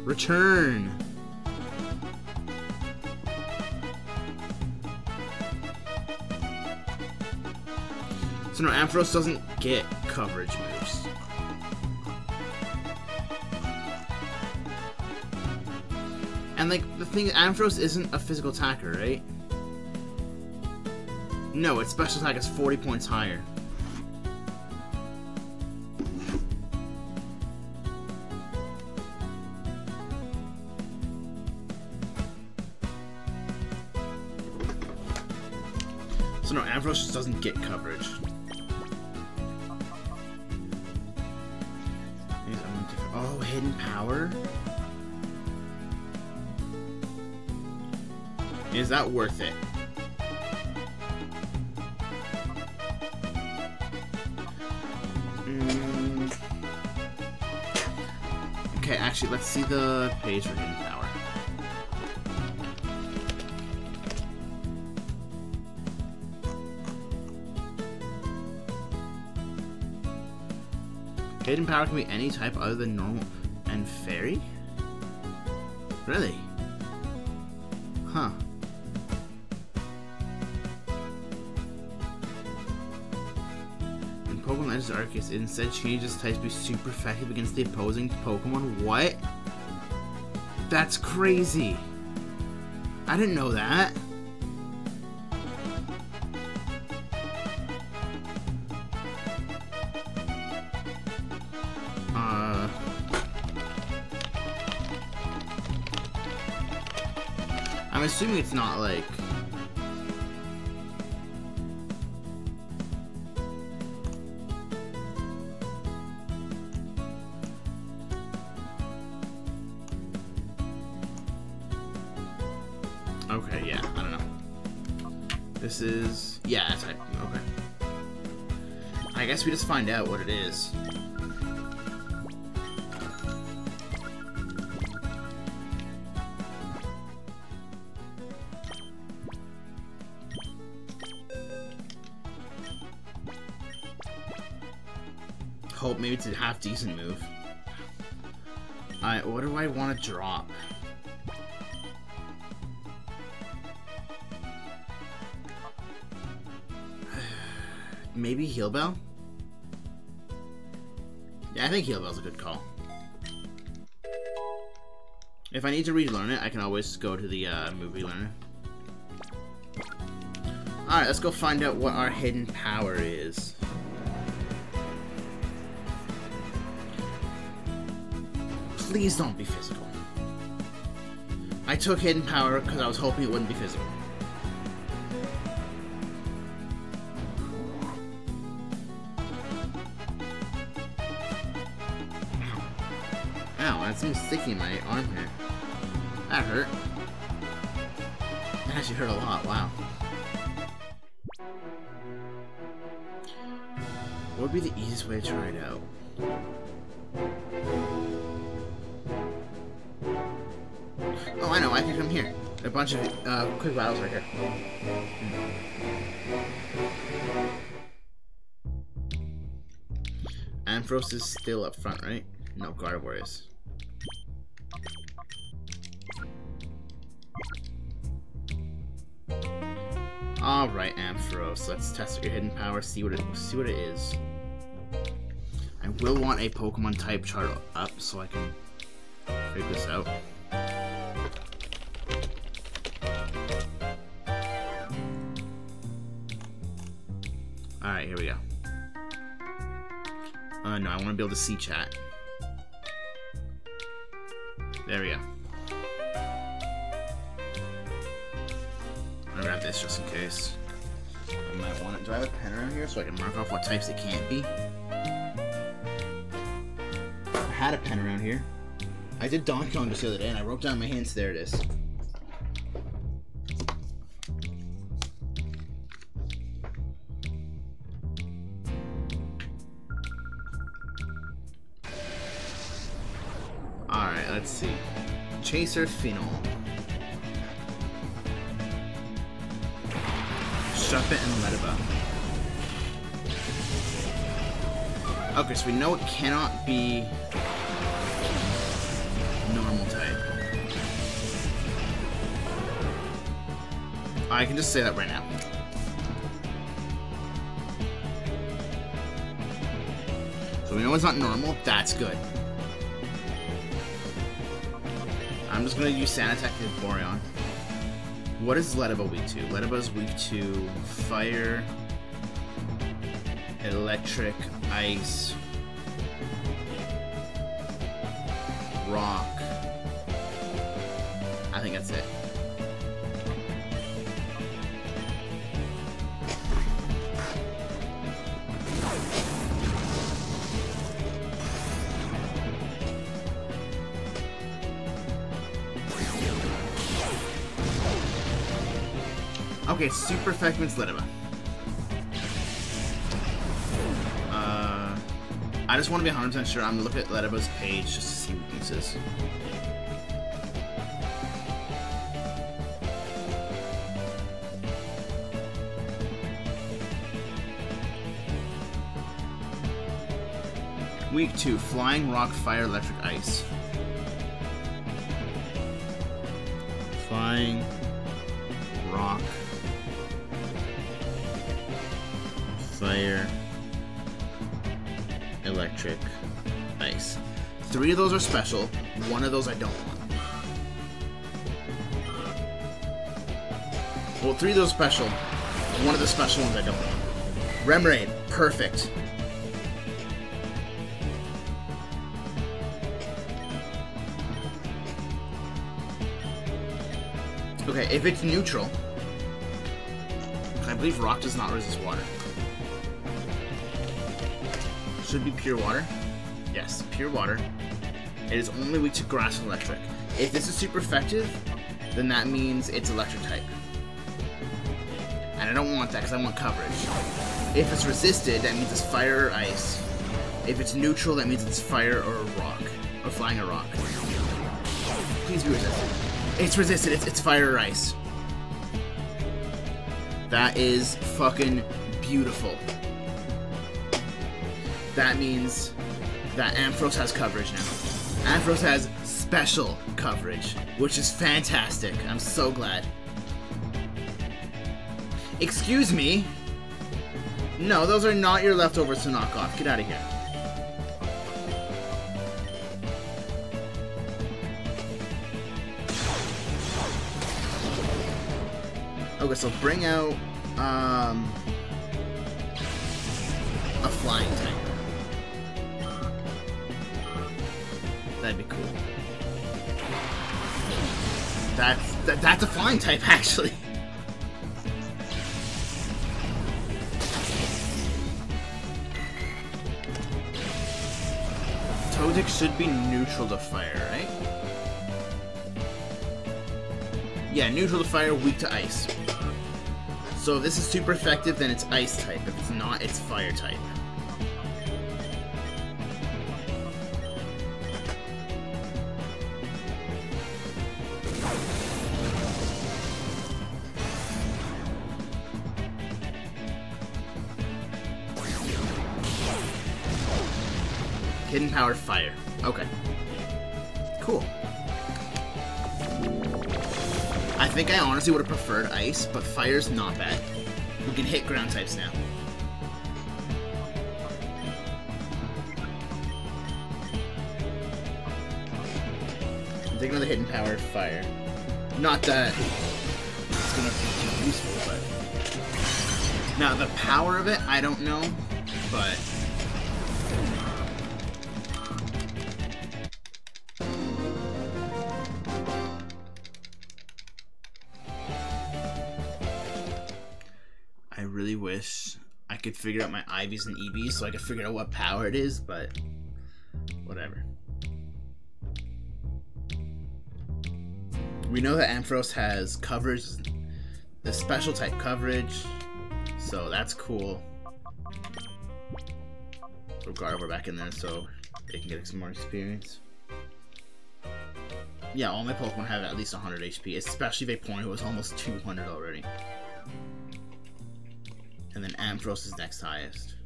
Return! So no, Ampharos doesn't get coverage moves. And like, the thing, Ampharos isn't a physical attacker, right? No, its special attack is 40 points higher. So no, Ampharos just doesn't get coverage. Is that worth it? Mm. Okay, actually, let's see the page for hidden power. Hidden power can be any type other than normal and fairy? Really? Instead changes types to be super effective against the opposing Pokemon. What? That's crazy. I didn't know that. Uh... I'm assuming it's not like... Okay, yeah, I don't know. This is... Yeah, it's... Okay. I guess we just find out what it is. Hope maybe it's a half decent move. Alright, what do I want to drop? Maybe Heal Bell? Yeah, I think Heal Bell's a good call. If I need to relearn it, I can always go to the uh, movie learner. Alright, let's go find out what our hidden power is. Please don't be physical. I took hidden power because I was hoping it wouldn't be physical. Seems sticky in my arm here. That hurt. That actually hurt a lot, wow. What would be the easiest way to try it out? Oh, I know, I can come here. A bunch of uh, quick battles right here. Ampharos is still up front, right? No, Gardevoir is. Alright, Ampharos, let's test your hidden power, see what it see what it is. I will want a Pokemon type chart up so I can figure this out. Alright, here we go. Uh, no, I want to be able to see chat. Types it can't be? I had a pen around here. I did Donkey Kong just the other day and I wrote down my hints. There it is. Alright, let's see. Chaser Phenol. Shuppet and Lediba. Okay, so we know it cannot be normal type. I can just say that right now. So we know it's not normal, that's good. I'm just gonna use Sand Attack with Vaporeon. What is Lediba weak to? Lediba is weak to fire, electric, ice, rock. I think that's it. Okay, super effective Lediba. Just want to be 100% sure. I'm gonna look at Lediba's page just to see weaknesses. Week 2, Flying Rock, Fire, Electric, Ice. Three of those are special, one of those I don't want. Well, three of those special, one of the special ones I don't want. Remoraid, perfect. Okay, if it's neutral, I believe rock does not resist water. Should be pure water. Yes, pure water. It is only weak to grass and electric. If this is super effective, then that means it's electric type. And I don't want that because I want coverage. If it's resisted, that means it's fire or ice. If it's neutral, that means it's fire or rock. Or flying a rock. Please be resisted. It's resisted. It's, it's fire or ice. That is fucking beautiful. That means that Ampharos has coverage now. Ampharos has special coverage, which is fantastic. I'm so glad. Excuse me? No, those are not your leftovers to knock off. Get out of here. Okay, so bring out um, a flying type. That's that, that's a flying type actually. Toadic should be neutral to fire, right? Yeah, neutral to fire, weak to ice. So if this is super effective, then it's ice type. If it's not, it's fire type. Power fire. Okay. Cool. I think I honestly would have preferred ice, but fire's not bad. We can hit ground types now. Take another hidden power fire. Not that it's gonna be too useful, but Now, the power of it, I don't know, but... Figure out my IVs and EVs so I could figure out what power it is, but whatever. We know that Ampharos has coverage, the special type coverage, so that's cool. Throw Gardevoir back in there so they can get some more experience. Yeah, all my Pokemon have at least 100 HP, especially Vaporeon who was almost 200 already. And then Ampharos is next highest.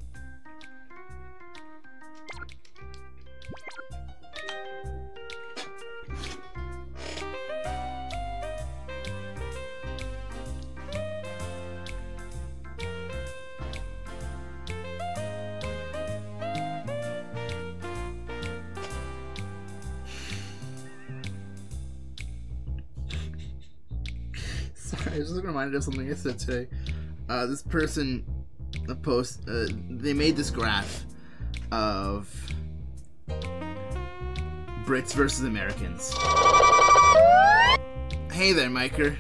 Sorry, I just reminded of something I said today. Uh, this person, post, uh, they made this graph of Brits versus Americans. Hey there, Miker.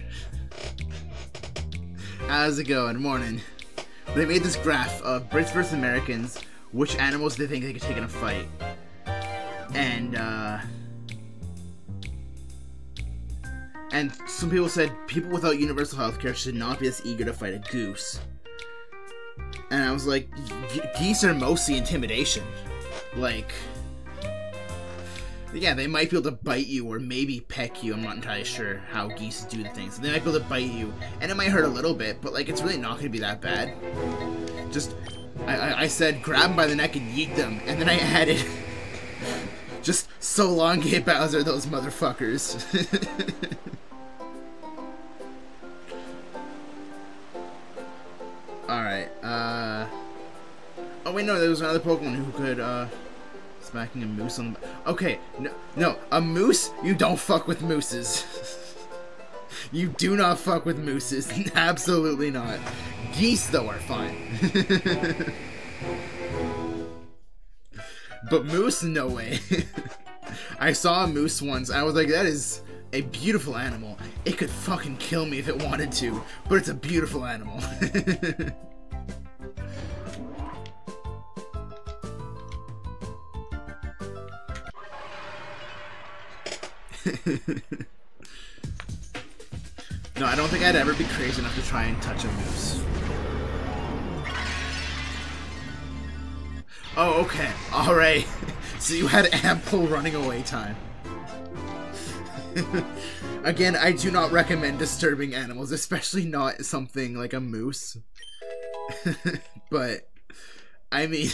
How's it going? Morning. They made this graph of Brits versus Americans, which animals they think they could take in a fight. And, uh, And some people said people without universal healthcare should not be this eager to fight a goose. And I was like, geese are mostly intimidation. Like, yeah, they might be able to bite you or maybe peck you. I'm not entirely sure how geese do the things. They might be able to bite you, and it might hurt a little bit, but like, it's really not going to be that bad. Just, I, I, I said, grab them by the neck and yeet them, and then I added, just so long, Gay Bowser, those motherfuckers. Alright, uh... Oh wait, no, there was another Pokemon who could, uh... Smacking a moose on the... Okay, no, no, a moose? You don't fuck with mooses. you do not fuck with mooses. Absolutely not. Geese, though, are fine. But moose, no way. I saw a moose once, I was like, that is a beautiful animal. It could fucking kill me if it wanted to, but it's a beautiful animal. no, I don't think I'd ever be crazy enough to try and touch a moose. Oh, okay. Alright. so you had ample running away time. Again, I do not recommend disturbing animals, especially not something like a moose. but, I mean...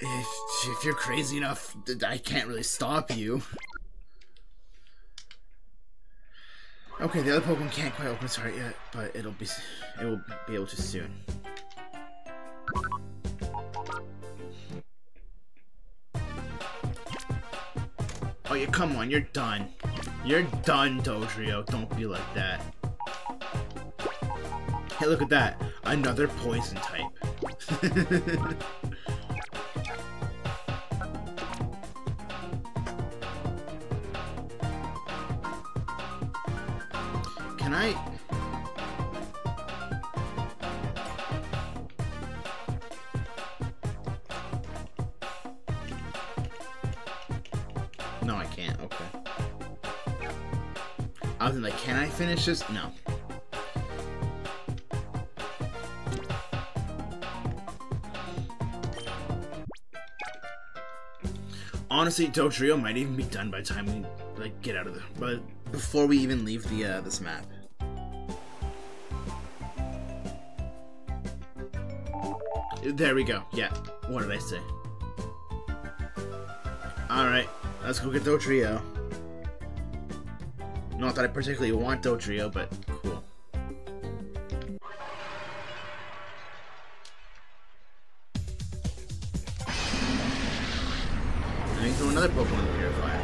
if, if you're crazy enough, I can't really stop you. Okay, the other Pokemon can't quite open its heart yet, but it'll be it will be able to soon. Oh yeah, come on, you're done. You're done, Dodrio. Don't be like that. Hey, look at that. Another poison type. I... No, I can't. Okay. I was like, can I finish this? No. Honestly, Dodrio might even be done by the time we like get out of the but before we even leave the uh, this map. There we go. Yeah. What did I say? Alright. Let's go get Dodrio. Not that I particularly want Dodrio, but cool. Let me throw another Pokemon Purifier.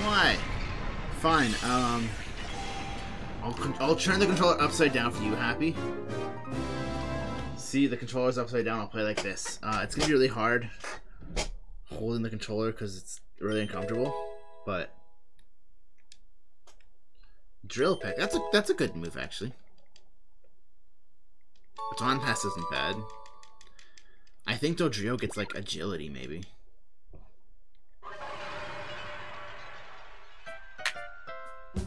Why? Fine. Um, I'll I'll turn the controller upside down for you. Happy? See, the controller's upside down. I'll play like this. Uh, it's gonna be really hard holding the controller because it's really uncomfortable. But drill peck. That's a that's a good move actually. Baton pass isn't bad. I think Dodrio gets like agility maybe.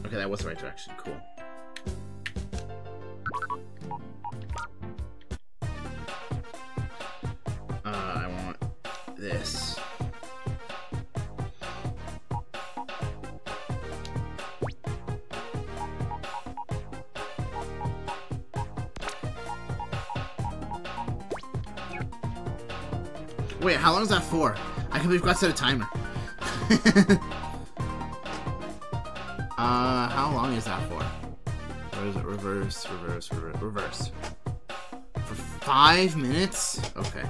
Okay, that was the right direction. Cool. Wait, how long is that for? I can believe got set a timer. uh, how long is that for? It reverse, reverse, reverse, reverse? For five minutes? Okay.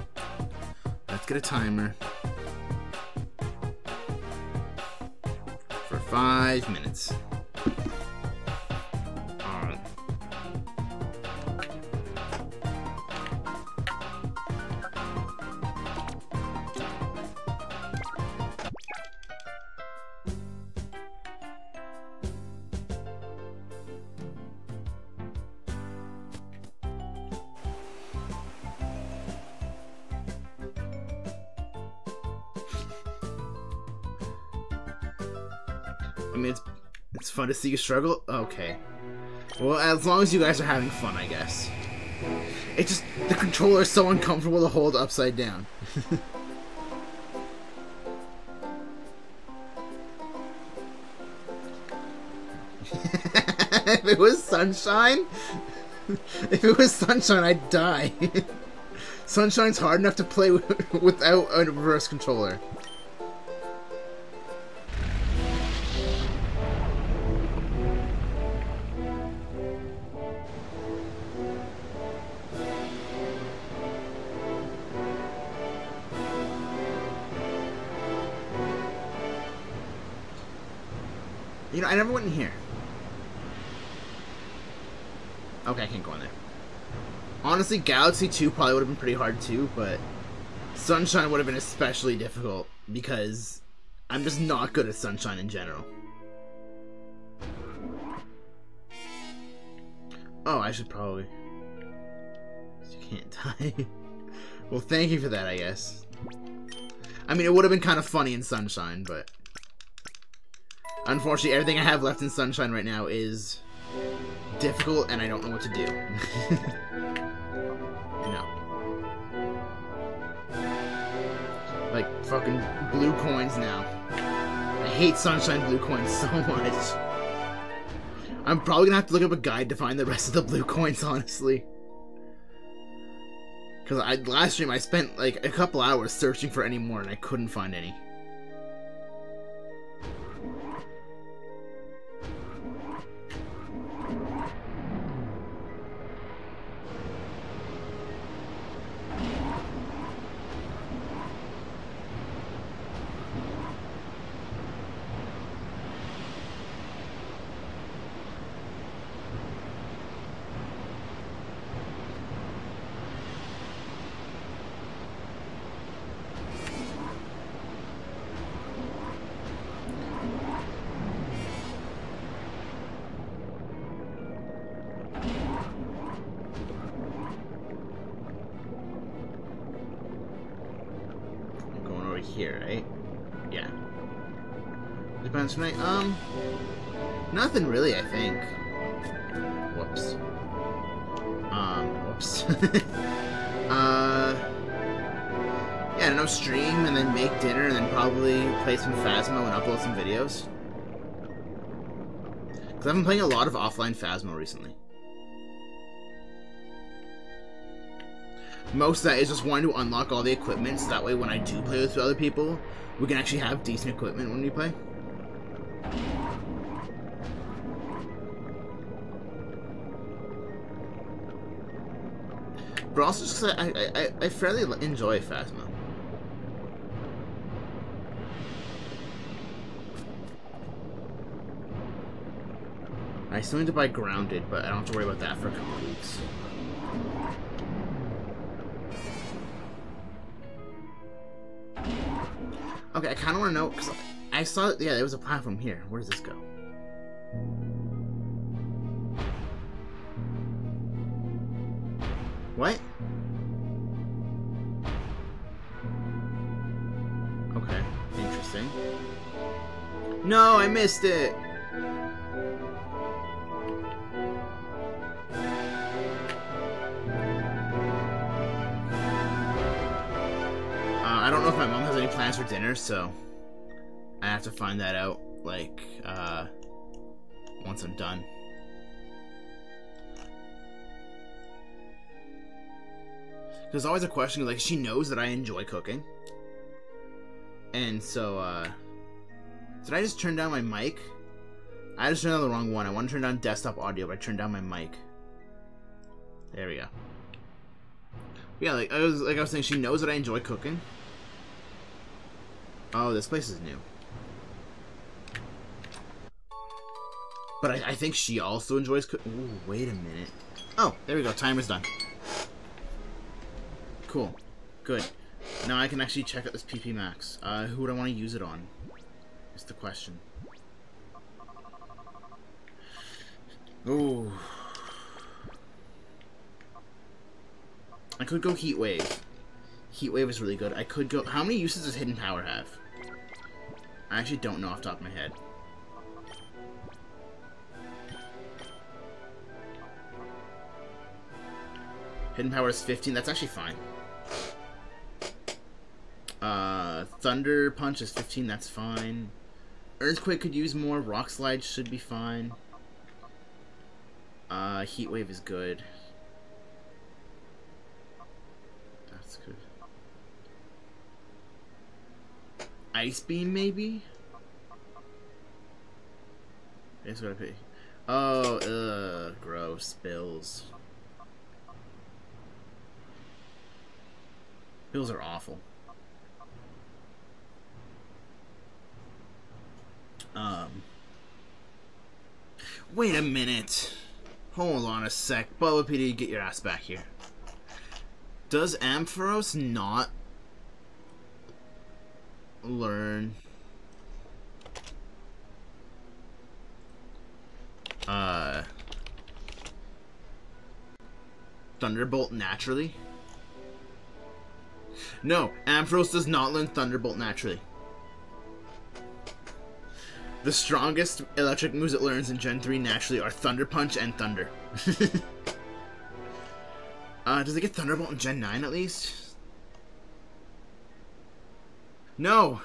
Let's get a timer. For five minutes. To see you struggle. Okay. Well, as long as you guys are having fun, I guess. It's just the controller is so uncomfortable to hold upside down. if it was sunshine, if it was sunshine, I'd die. Sunshine's hard enough to play without a reverse controller. Never went in here. Okay, I can't go in there. Honestly, Galaxy 2 probably would have been pretty hard too, but Sunshine would have been especially difficult because I'm just not good at Sunshine in general. Oh, I should probably... You can't die. well, thank you for that, I guess. I mean, it would have been kind of funny in Sunshine, but... Unfortunately, everything I have left in Sunshine right now is difficult, and I don't know what to do. know. Like, fucking blue coins now. I hate Sunshine blue coins so much. I'm probably gonna have to look up a guide to find the rest of the blue coins, honestly. Because I last stream I spent like a couple hours searching for any more and I couldn't find any. Here, right? Yeah. Depends tonight. Um, nothing really. I think. Whoops. Um, whoops. uh, yeah, no stream, and then make dinner, and then probably play some Phasmo and upload some videos. Because I've been playing a lot of offline Phasmo recently. Most of that is just wanting to unlock all the equipment, so that way when I do play with other people, we can actually have decent equipment when we play. But also just I, I, I fairly enjoy Phasmo. I still need to buy Grounded, but I don't have to worry about that for a couple weeks. Okay, I kind of want to know, because I saw, yeah, there was a platform here. Where does this go? What? Okay, interesting. No, I missed it! Plans for dinner, so I have to find that out, like, uh, once I'm done. There's always a question, like, she knows that I enjoy cooking. And so, uh, did I just turn down my mic? I just turned on the wrong one. I want to turn down desktop audio, but I turned down my mic. There we go. Yeah, like I was like I was saying, she knows that I enjoy cooking. Oh, this place is new. But I, I think she also enjoys cooking. Wait a minute. Oh, there we go. Timer's done. Cool. Good. Now I can actually check out this PP Max. Uh, who would I want to use it on? Is the question. Ooh. I could go Heat Wave. Heat Wave is really good. I could go... How many uses does Hidden Power have? I actually don't know off the top of my head. Hidden Power is 15. That's actually fine. Uh, Thunder Punch is 15. That's fine. Earthquake could use more. Rock Slide should be fine. Uh, Heat Wave is good. Ice Beam, maybe? It's gonna be. Oh, ugh, gross. Bills. Bills are awful. Um. Wait a minute. Hold on a sec. Bubba PD, get your ass back here. Does Ampharos not learn uh Thunderbolt naturally? No, Ampharos does not learn Thunderbolt naturally. The strongest electric moves it learns in Gen 3 naturally are Thunder Punch and Thunder. uh, does it get Thunderbolt in Gen 9 at least? No!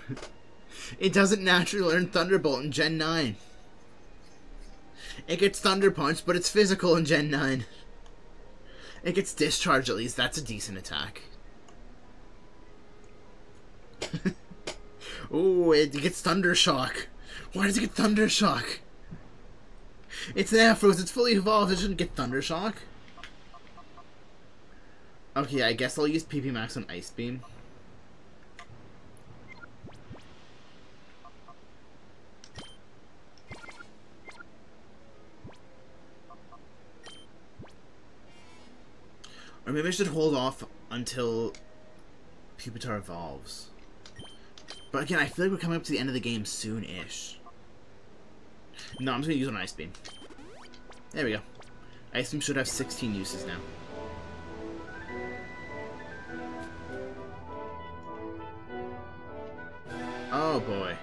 It doesn't naturally learn Thunderbolt in Gen 9. It gets Thunder Punch, but it's physical in Gen 9. It gets Discharge at least. That's a decent attack. oh, it gets Thunder Shock. Why does it get Thunder Shock? It's an Ampharos. It's fully evolved. It shouldn't get Thunder Shock. Okay, I guess I'll use PP Max on Ice Beam. Or maybe I should hold off until Pupitar evolves. But again, I feel like we're coming up to the end of the game soon-ish. No, I'm just to use an Ice Beam. There we go. Ice Beam should have 16 uses now. Oh boy.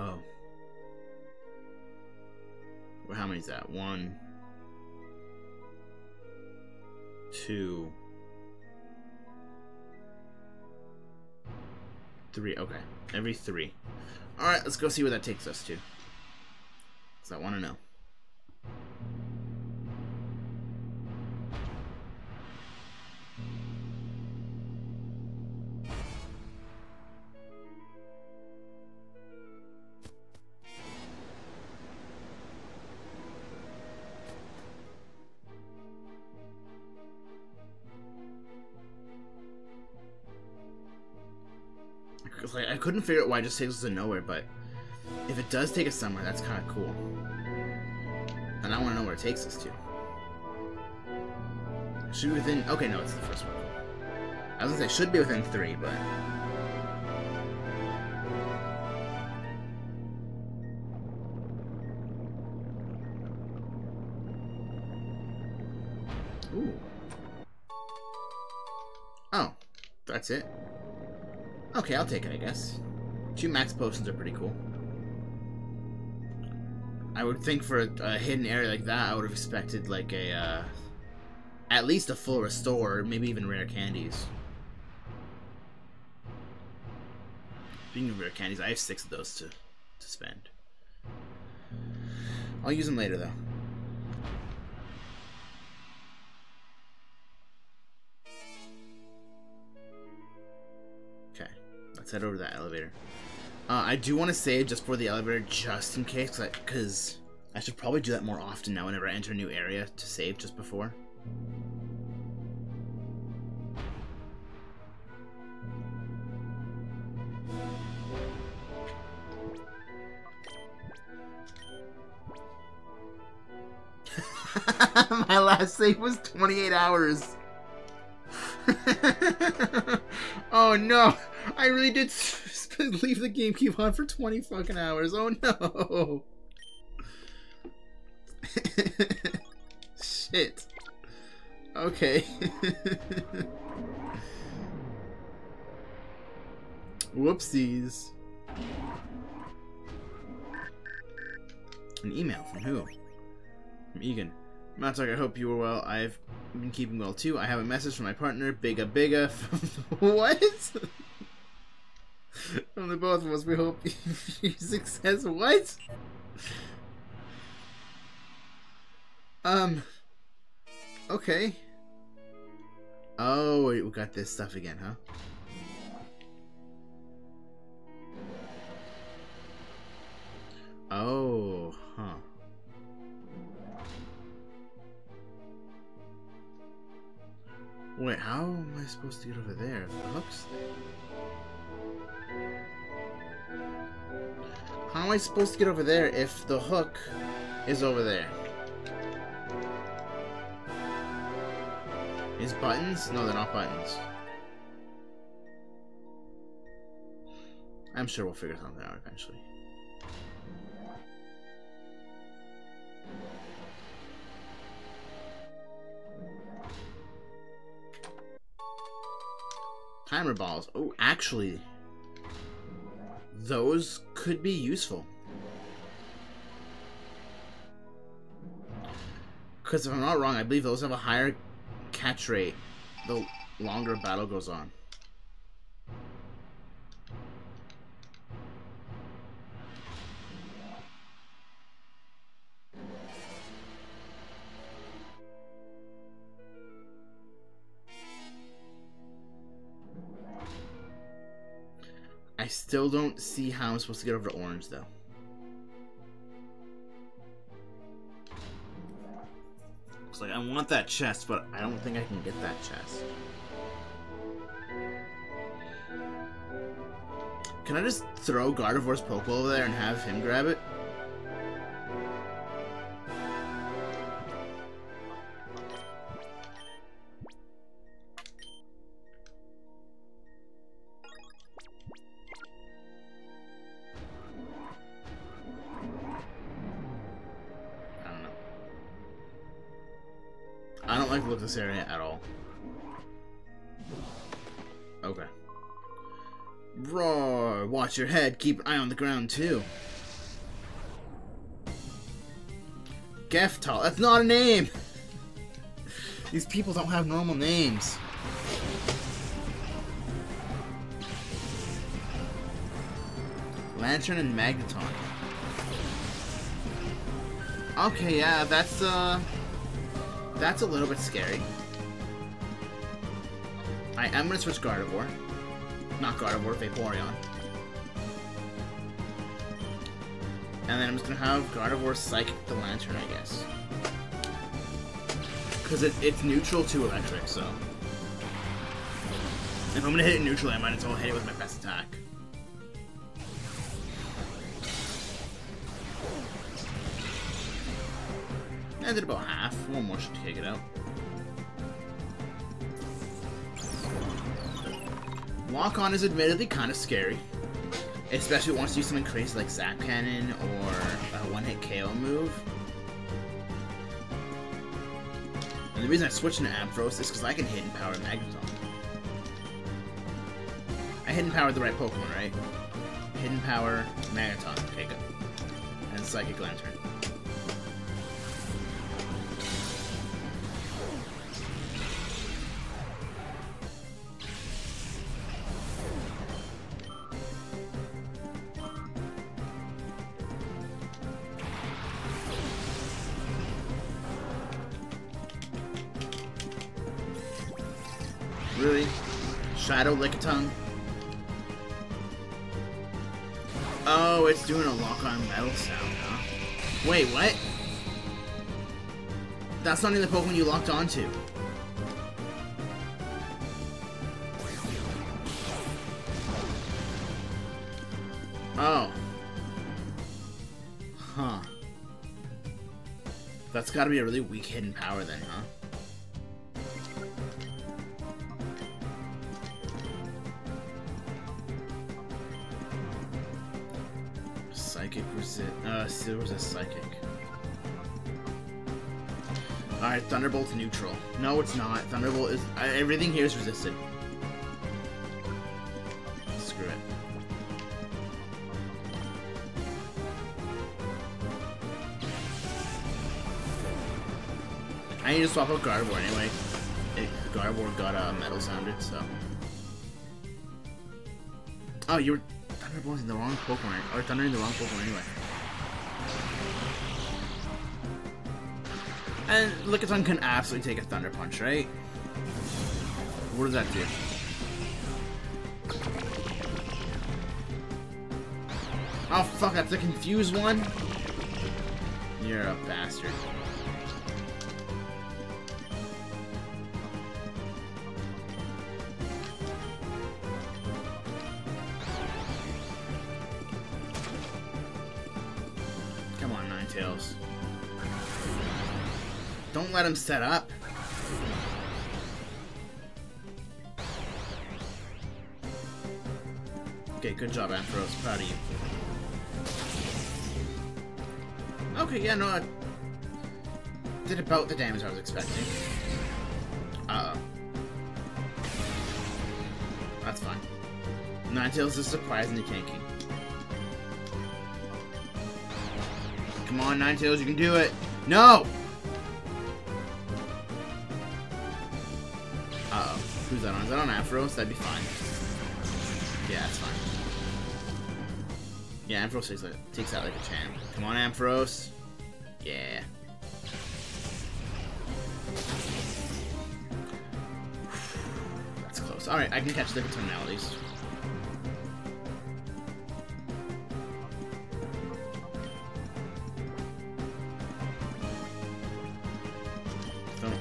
Oh. is that? One, two, three. Okay, every three. All right, let's go see where that takes us to. Because I want to know. Couldn't figure out why it just takes us to nowhere, but if it does take us somewhere, that's kind of cool. And I want to know where it takes us to. Should be within. Okay, no, it's the first one. I was gonna say should be within three, but. Okay, I'll take it, I guess. Two max potions are pretty cool. I would think for a, a hidden area like that, I would have expected like a, uh, at least a full restore, maybe even rare candies. Speaking of rare candies, I have six of those to, to spend. I'll use them later though. Let's head over to that elevator. Uh, I do want to save just for the elevator, just in case, because I, I should probably do that more often now whenever I enter a new area to save just before. My last save was 28 hours. oh no, I really did leave the GameCube on for 20 fucking hours. Oh no. Shit. Okay. Whoopsies. An email from who? From Eagun. Mattdog, I hope you are well. I've been keeping well too. I have a message from my partner, Biga Biga. what? From the both of us, we hope you success. What? Um. Okay. Oh, wait, we got this stuff again, huh? Oh, huh. Wait, how am I supposed to get over there? The hook's there. How am I supposed to get over there if the hook is over there? Is buttons? No, they're not buttons. I'm sure we'll figure something out eventually. Timer balls. Oh, actually, those could be useful. Because if I'm not wrong, I believe those have a higher catch rate the longer battle goes on. Still don't see how I'm supposed to get over to orange though. It's like I want that chest, but I don't think I can get that chest. Can I just throw Gardevoir's Pokeball over there and have him grab it? This area at all. Okay. Roar! Watch your head. Keep an eye on the ground, too. Geftal. That's not a name! These people don't have normal names. Lanturn and Magneton. Okay, yeah, that's, uh... That's a little bit scary. I'm gonna switch Gardevoir. Not Gardevoir, Vaporeon. And then I'm just gonna have Gardevoir Psychic the Lanturn, I guess. Because it, it's neutral to electric, so. If I'm gonna hit it neutrally, I might as well hit it with my best attack. Ended about one more should take it out. Lock on is admittedly kind of scary. Especially once you do something crazy like Zap Cannon or a one-hit KO move. And the reason I switched into Ampharos is because I can Hidden Power Magneton. I Hidden Power the right Pokemon, right? Hidden Power Magneton. Okay, good. And Psychic Lanturn. Shadow tongue. Oh, it's doing a lock-on metal sound, huh? Wait, what? That's not in the Pokemon you locked onto. Oh. Huh. That's gotta be a really weak hidden power then, huh? Still was a psychic. Alright, Thunderbolt's neutral. No, it's not. Thunderbolt is. Uh, everything here is resisted. Screw it. I need to swap out Gardevoir anyway. It, Gardevoir got uh, metal sounded, so. Oh, you were Thunderbolting the wrong Pokemon, or thundering the wrong Pokemon anyway. And Lickitung can absolutely take a Thunder Punch, right? What does that do? Oh fuck, that's a confused one? You're a bastard. Let him set up. Okay, good job, Ampharos. Proud of you. Okay, yeah, no, I did about the damage I was expecting. Uh-oh. That's fine. Ninetales is surprisingly tanky. Come on, Ninetales, you can do it! No! That'd be fine. Yeah, that's fine. Yeah, Ampharos takes, like, takes out like a champ. Come on, Ampharos. Yeah. That's close. Alright, I can catch the Lickitung at least.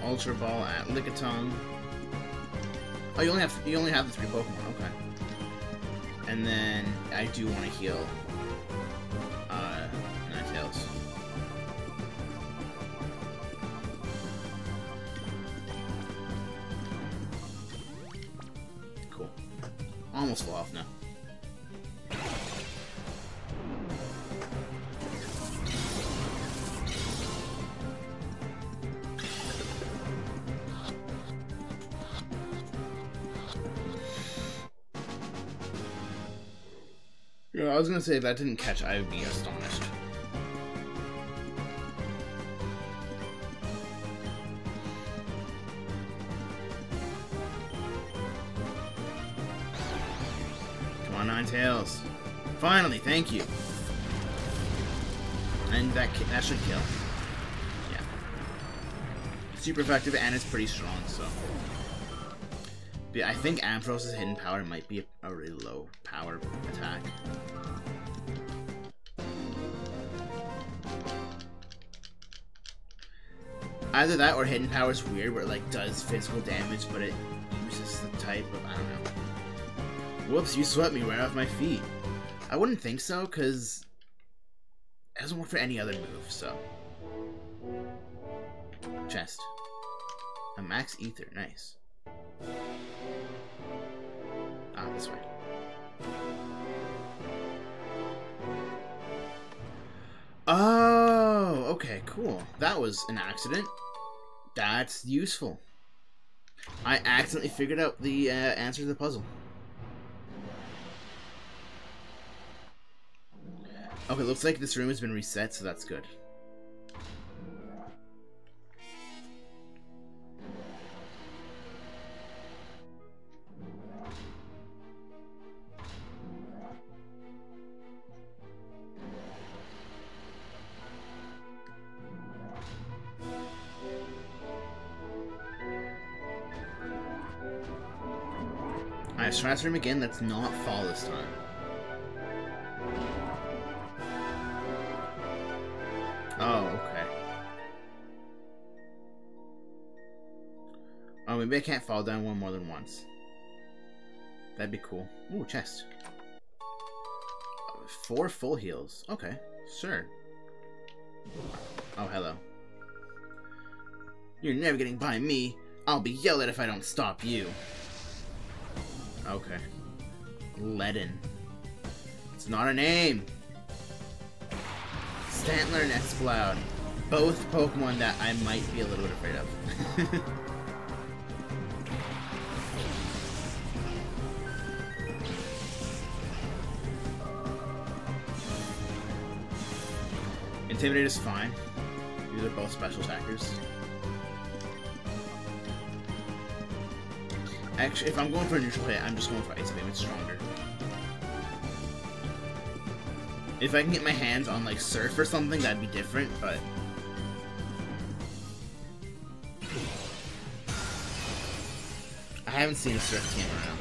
Ultra Ball at Lickitung. Oh, you only have you only have the three Pokemon. Okay. And then I do want to heal was gonna say if that didn't catch, I would be astonished. Come on, Ninetales. Finally, thank you. And that that should kill. Yeah. Super effective and it's pretty strong, so. But yeah, I think Ampharos' hidden power might be a, a really low Either that or hidden power is weird, where it like does physical damage, but it uses the type of I don't know. Whoops! You swept me right off my feet. I wouldn't think so, cause it doesn't work for any other move. So chest. A max ether, nice. Ah, this way. Oh, okay, cool. That was an accident. That's useful. I accidentally figured out the uh, answer to the puzzle. Okay, looks like this room has been reset, so that's good. Alright, let's try this room again. Let's not fall this time. Oh, okay. Oh, maybe I can't fall down one more than once. That'd be cool. Ooh, chest. Four full heals. Okay, sure. Oh, hello. You're never getting by me. I'll be yelled at if I don't stop you. Okay. Leaden. It's not a name. Stantler and Exploud. Both Pokemon that I might be a little bit afraid of. Intimidate is fine. These are both special attackers. Actually, if I'm going for a neutral hit, I'm just going for Ice Beam. It's stronger. If I can get my hands on, like, Surf or something, that'd be different, but... I haven't seen a Surf team around.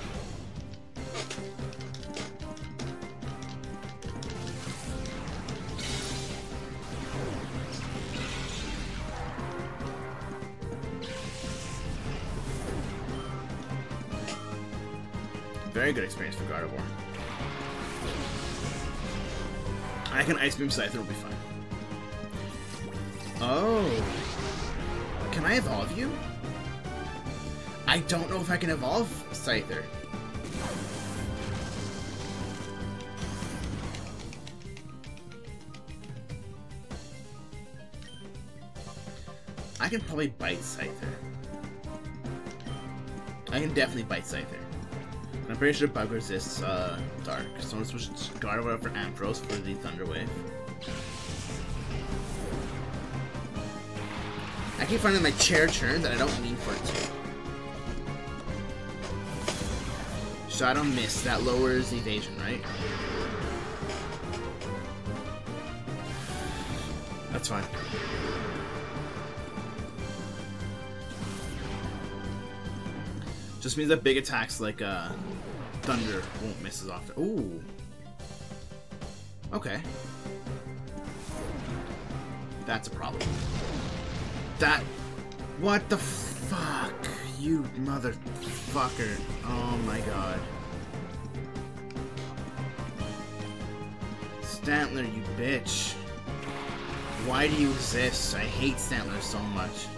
Good experience for Gardevoir. I can Ice Beam Scyther will be fine. Oh. Can I evolve you? I don't know if I can evolve Scyther. I can probably bite Scyther. I can definitely bite Scyther. I'm pretty sure Bug resists uh, Dark, so I'm going to switch Gardevoir for Ampharos for the Thunder Wave. I keep finding my chair turns and I don't mean for it to. So I don't miss. that lowers evasion, right? That's fine. Just means that big attacks like uh, Thunder won't miss as often. Ooh. Okay. That's a problem. That... What the fuck? You motherfucker. Oh my god. Stantler, you bitch. Why do you exist? I hate Stantler so much.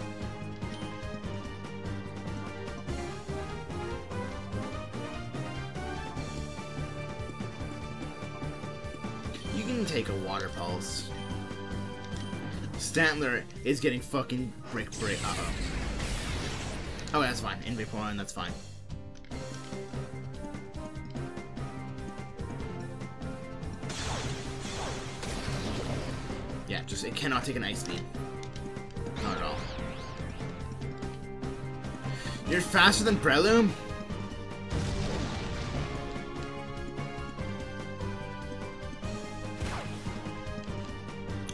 Stantler is getting fucking Brick Break. Uh oh. Oh, that's fine. In Vaporeon, that's fine. Yeah, just it cannot take an ice beam. Not at all. You're faster than Breloom?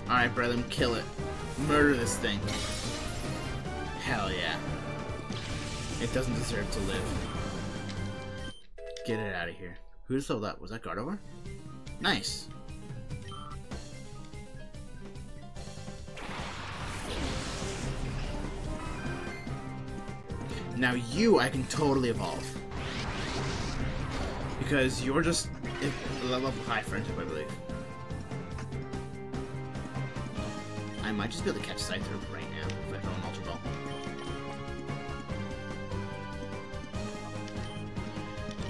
Alright, Breloom, kill it. Murder this thing. Hell yeah. It doesn't deserve to live. Get it out of here. Who sold that? Was that Gardevoir? Nice. Now you, I can totally evolve. Because you're just level high friendship, I believe. might just be able to catch Scyther right now if I throw an Ultra Ball.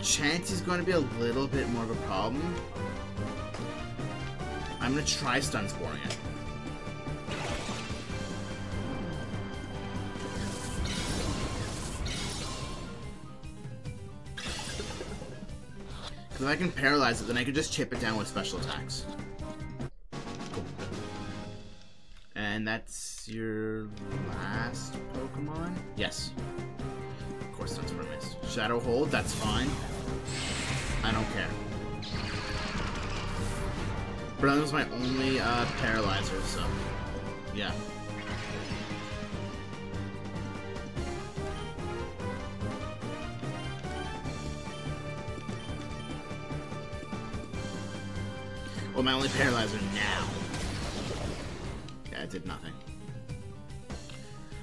Chance is going to be a little bit more of a problem. I'm going to try Stun Sporing it. If I can paralyze it, then I can just chip it down with special attacks. And that's your last Pokemon? Yes. Of course, that's missed. Shadow Hold, that's fine. I don't care. But that was my only uh, paralyzer, so yeah. Well, my only paralyzer now. It did nothing.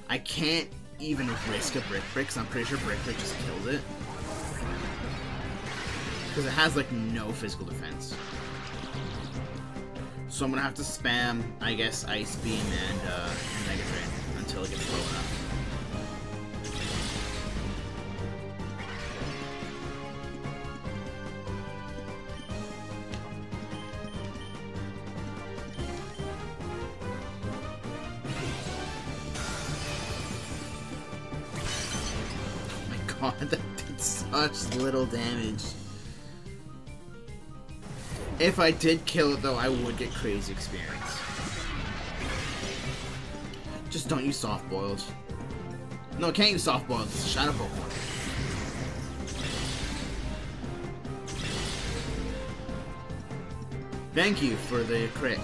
I can't even risk a Brick Break, because I'm pretty sure Brick Break just kills it. Because it has, like, no physical defense. So I'm gonna have to spam, I guess, Ice Beam and, uh, and Mega Drain until it gets low enough. Little damage. If I did kill it, though, I would get crazy experience. Just don't use soft boils. No, can't use soft boils. It's a shadow Pokemon. Thank you for the crit.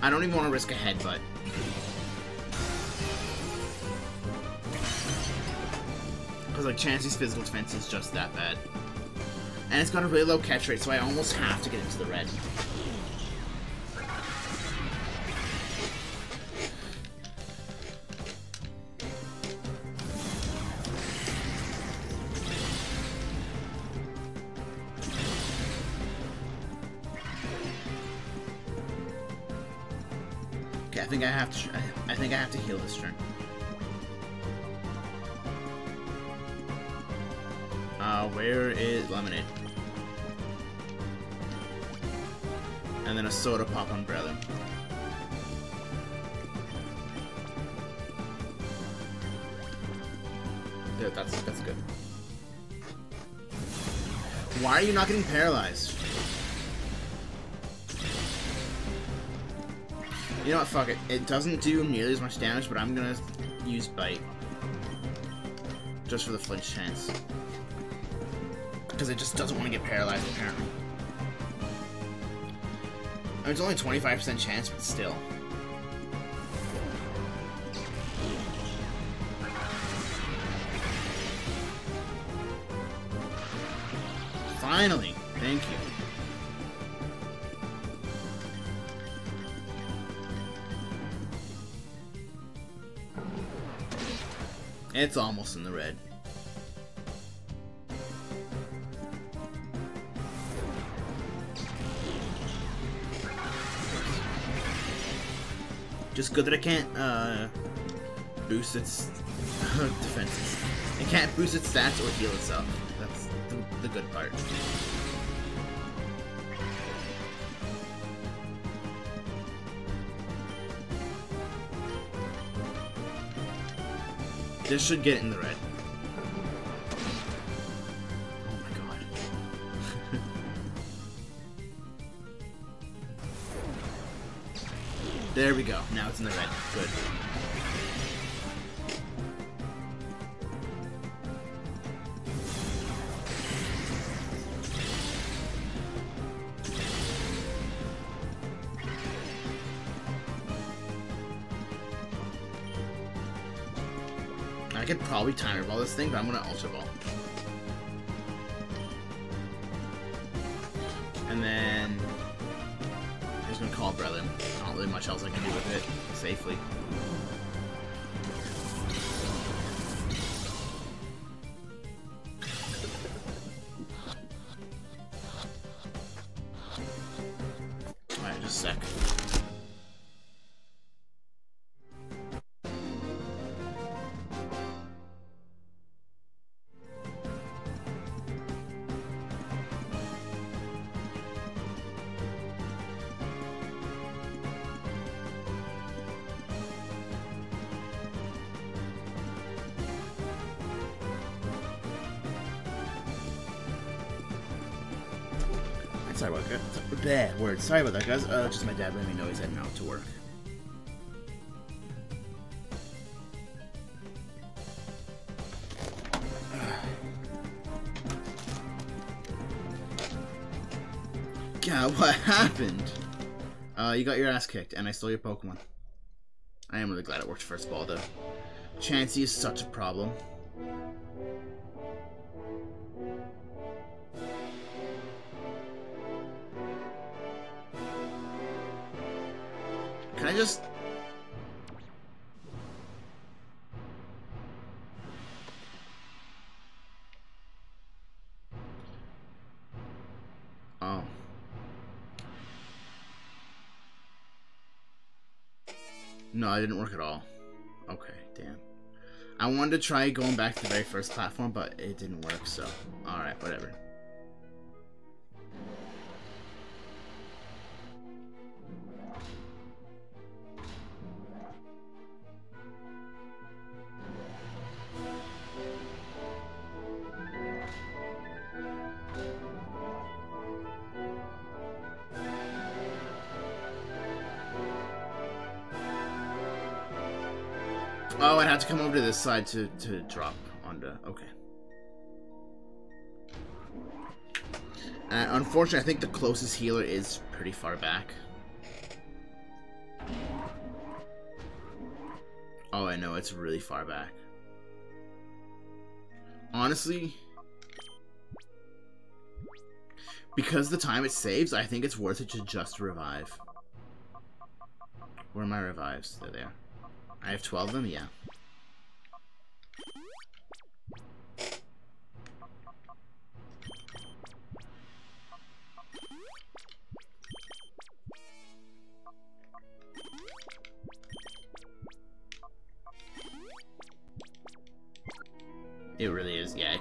I don't even want to risk a headbutt. Because, like, Chansey's physical defense is just that bad. And it's got a really low catch rate, so I almost have to get into the red. Yeah, that's that's good. Why are you not getting paralyzed? You know what, fuck it. It doesn't do nearly as much damage, but I'm gonna use Bite. Just for the flinch chance. Because it just doesn't want to get paralyzed, apparently. I mean, it's only 25% chance, but still. Finally! Thank you. It's almost in the red. Just good that I can't uh, boost its defenses. It can't boost its stats or heal itself. That's the, the good part. This should get in the red. There we go. Now it's in the red. Good. I could probably timer ball this thing, but I'm gonna ultra ball. Sorry about that, guys. Uh, just my dad letting me know he's heading out to work. God, what happened? Uh, you got your ass kicked, and I stole your Pokemon. I am really glad it worked first of all, though. Chansey is such a problem. Didn't work at all. Okay, damn. I wanted to try going back to the very first platform, but it didn't work, so... Alright, whatever. Side to, to drop onto... Okay. Uh, unfortunately, I think the closest healer is pretty far back. Oh, I know, it's really far back. Honestly, because the time it saves, I think it's worth it to just revive. Where are my revives? They're there. I have 12 of them? Yeah.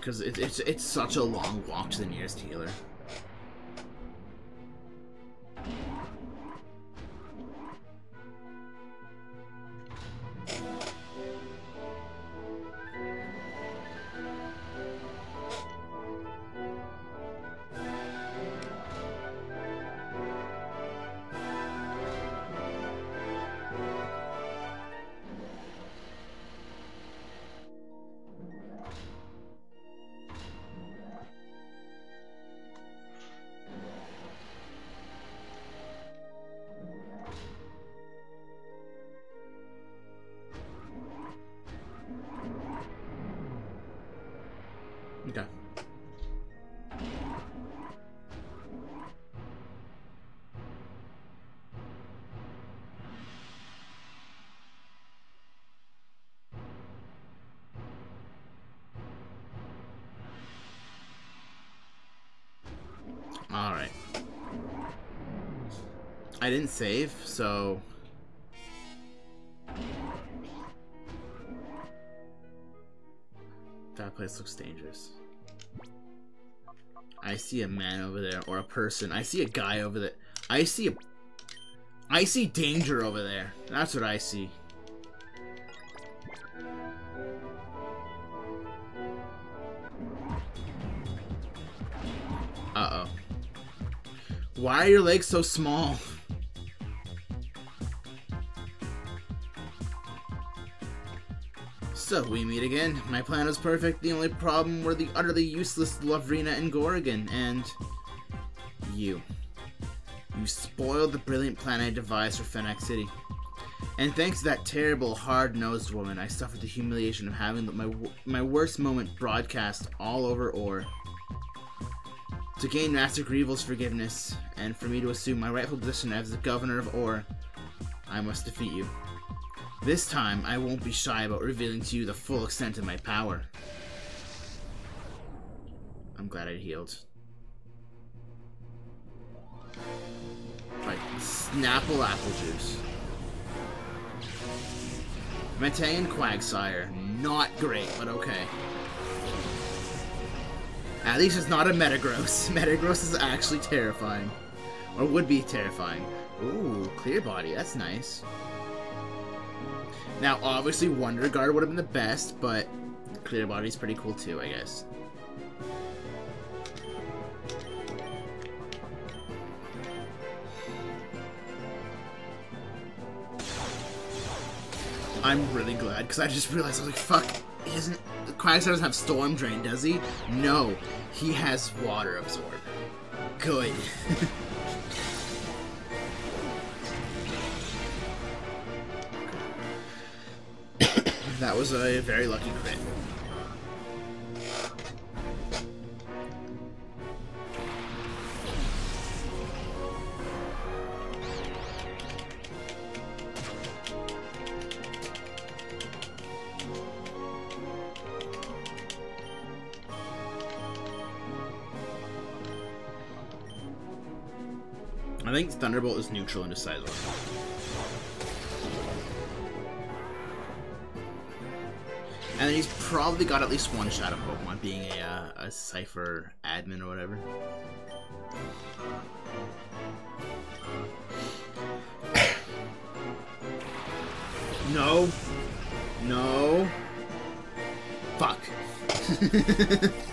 Because it, it's it's such a long walk to the nearest healer. Didn't save, so... That place looks dangerous. I see a man over there, or a person. I see a guy over there. I see a... I see danger over there. That's what I see. Uh-oh. Why are your legs so small? So, we meet again. My plan was perfect. The only problem were the utterly useless Lovrina and Gorigan, and... you. You spoiled the brilliant plan I devised for Phenac City. And thanks to that terrible, hard-nosed woman, I suffered the humiliation of having my, my worst moment broadcast all over Orre. To gain Master Greevil's forgiveness, and for me to assume my rightful position as the governor of Orre, I must defeat you. This time, I won't be shy about revealing to you the full extent of my power. I'm glad I healed. Right, Snapple Apple Juice. Metang Quagsire. Not great, but okay. At least it's not a Metagross. Metagross is actually terrifying. Or would be terrifying. Ooh, clear body. That's nice. Now, obviously, Wonder Guard would have been the best, but Clear Body's pretty cool too, I guess. I'm really glad, because I just realized, I was like, fuck, he doesn't, Quagsire doesn't have Storm Drain, does he? No, he has Water Absorb. Good. a very lucky crit. I think Thunderbolt is neutral into Scizor. Then he's probably got at least one Shadow Pokemon, being a, uh, a Cypher admin or whatever. no. No. Fuck.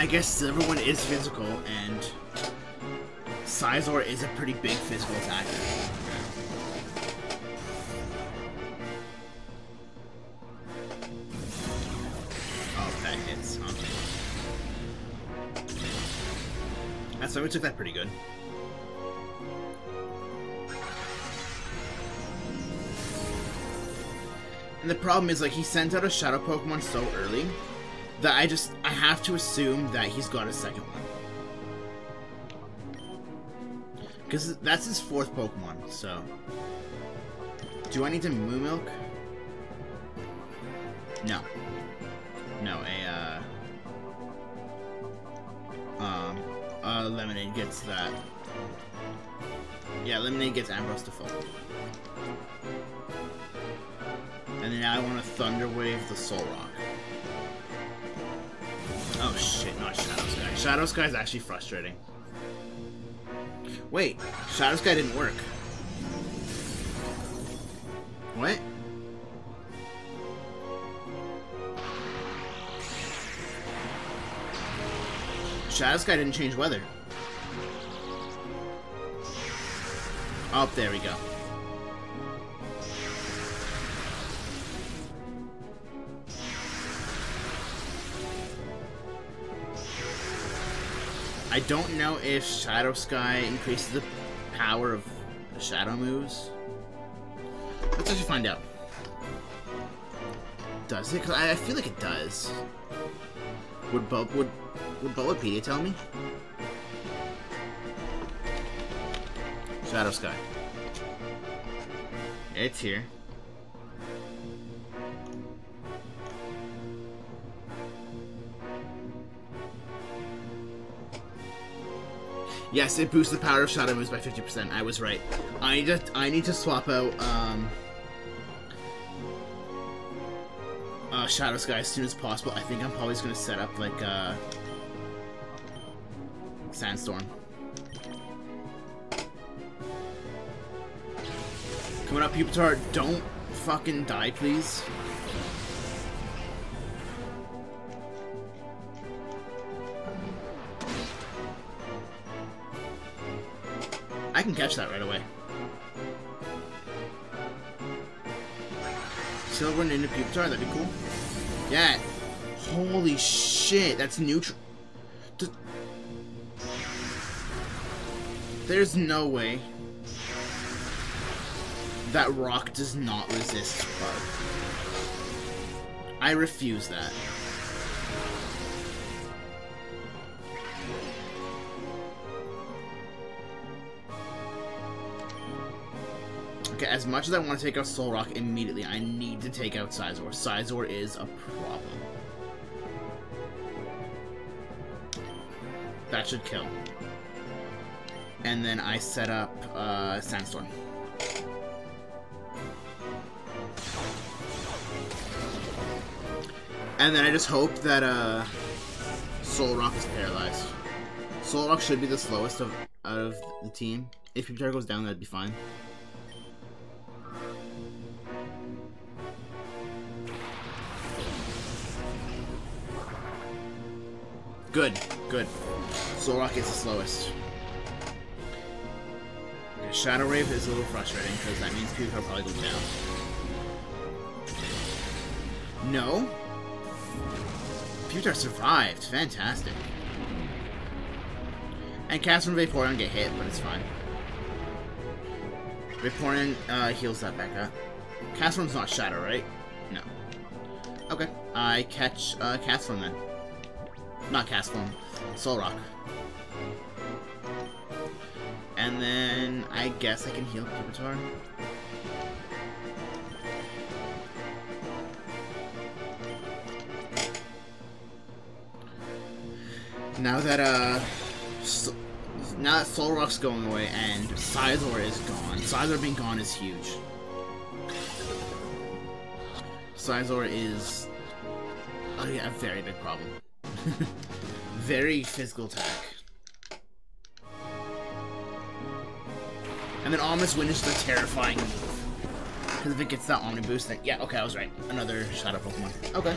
I guess everyone is physical, and Scizor is a pretty big physical attacker. Oh, that hits. That's why we took that pretty good. And the problem is, like, he sent out a Shadow Pokemon so early that I just, I have to assume that he's got a second one. Because that's his fourth Pokemon, so... Do I need to Moo Milk? No. No, a, uh... Um, uh, Lemonade gets that. Yeah, Lemonade gets Ampharos to full. And then I want to Thunder Wave the Solrock. Shadow Sky. Is actually frustrating. Wait, Shadow Sky didn't work. What? Shadow Sky didn't change weather. Oh, there we go. I don't know if Shadow Sky increases the power of the shadow moves. Let's actually find out. Does it? Cause I, feel like it does. Would Bo would would Bulbapedia tell me? Shadow Sky. It's here. Yes, it boosts the power of shadow moves by 50%. I was right. I need to, I need to swap out um, uh, Shadow Sky as soon as possible. I think I'm probably just going to set up like uh, Sandstorm. Coming up, Pupitar, don't fucking die, please. I can catch that right away. Silver and into Pupitar, that'd be cool. Yeah. Holy shit, that's neutral. There's no way that rock does not resist spark. I refuse that. Okay, as much as I want to take out Solrock immediately, I need to take out Scizor. Scizor is a problem. That should kill. And then I set up uh, Sandstorm. And then I just hope that uh, Solrock is paralyzed. Solrock should be the slowest of out of the team. If Pupitar goes down, that'd be fine. Good, good. Solrock is the slowest. Okay, Shadow Wave is a little frustrating because that means Pupitar probably goes down. No? Pupitar survived. Fantastic. And Castform Vaporeon get hit, but it's fine. Vaporeon uh, heals that back up. Castform's not Shadow, right? No. Okay. I catch uh, Castform then. Not Castform. Solrock. And then I guess I can heal Pupitar. Now that uh so, now that Solrock's going away and Scizor is gone, Scizor being gone is huge. Scizor is yeah, a very big problem. very physical attack. And then Ominous Wind is a terrifying move. Because if it gets that Omni Boost, then... Yeah, okay, I was right. Another Shadow Pokemon. Okay.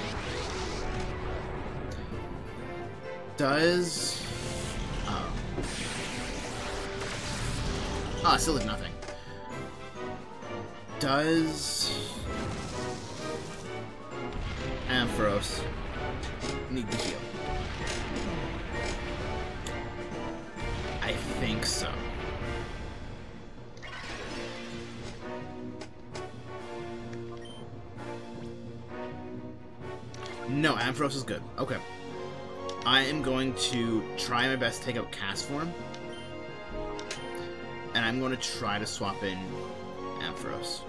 Does... Oh. Ah, oh, still did nothing. Does... Ampharos need to heal? Ampharos is good. Okay. I am going to try my best to take out Castform. And I'm going to try to swap in Ampharos.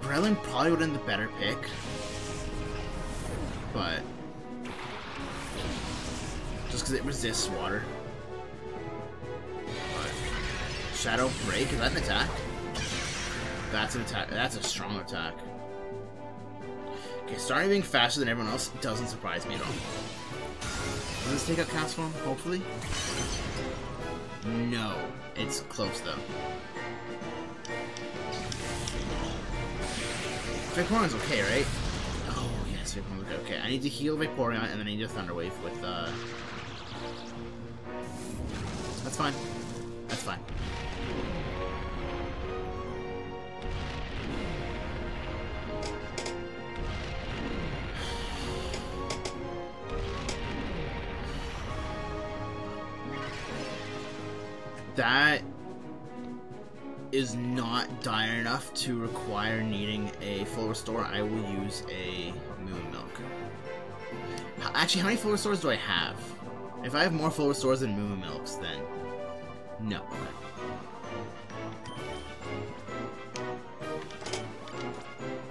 Breloom probably would have been the better pick. But... Just because it resists water. But Shadow Break, is that an attack? That's an attack. That's a strong attack. Okay, starting being faster than everyone else doesn't surprise me at all. Let's take out Castform, hopefully. No. It's close, though. Vaporeon's okay, right? Oh, yes, Vaporeon's okay. Okay, I need to heal Vaporeon, and then I need a Thunder Wave with, uh... That's fine. That's fine. That is not dire enough to require needing a full restore, I will use a Moon Milk. Actually, how many full restores do I have? If I have more full restores than Moon Milks, then no.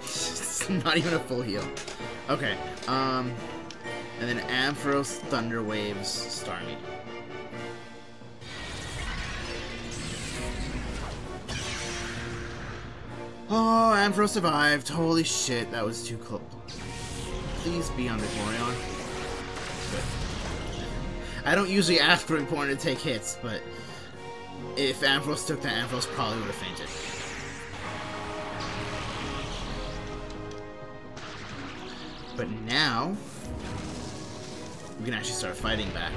it's not even a full heal. Okay, um, and then Ampharos Thunder Waves Starmie. Oh, Ampharos survived. Holy shit, that was too close. Please be on the Good. I don't usually ask for Vaporeon to take hits, but if Ampharos took that, Ampharos probably would have fainted. But now, we can actually start fighting back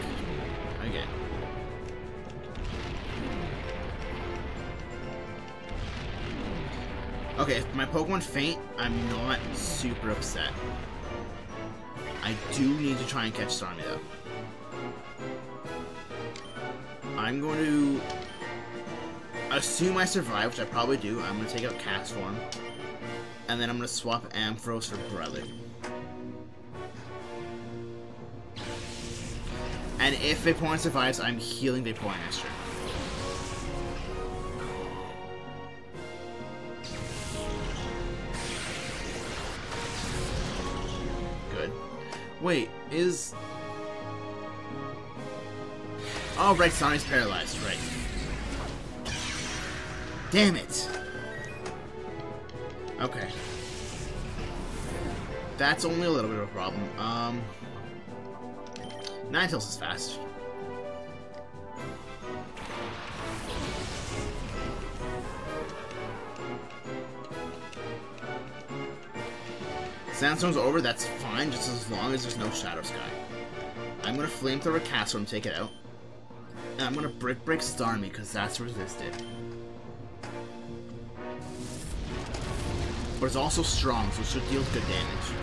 Okay, if my Pokemon faint, I'm not super upset. I do need to try and catch Starmie, though. I'm going to assume I survive, which I probably do. I'm going to take out Castform. And then I'm going to swap Ampharos for Breloom. And if Vaporeon survives, I'm healing Vaporeon next turn. Wait, is... Oh, right, Sonic's paralyzed, right. Damn it! Okay. That's only a little bit of a problem. Um... Ninetales is fast. Sandstorm's over, that's fine, just as long as there's no Shadow Sky. I'm gonna Flamethrower Castform and take it out. And I'm gonna Brick Break Starmie, because that's resisted. But it's also strong, so it should deal good damage.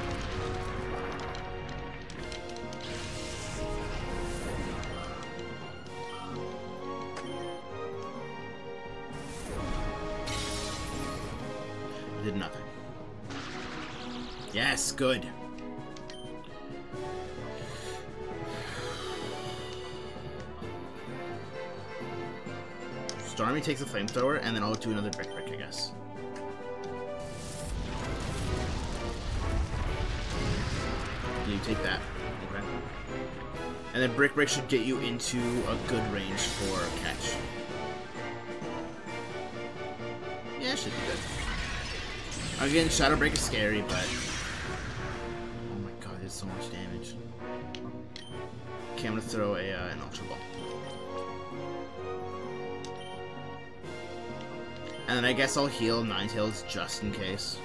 did nothing. Yes, good. Starmie takes a flamethrower, and then I'll do another Brick Break, I guess. You take that. Okay. And then brick break should get you into a good range for catch. Yeah, should be good. Again, Shadow Break is scary, but... so much damage. Okay, I'm gonna throw a, uh, an Ultra Ball. And then I guess I'll heal Ninetales just in case.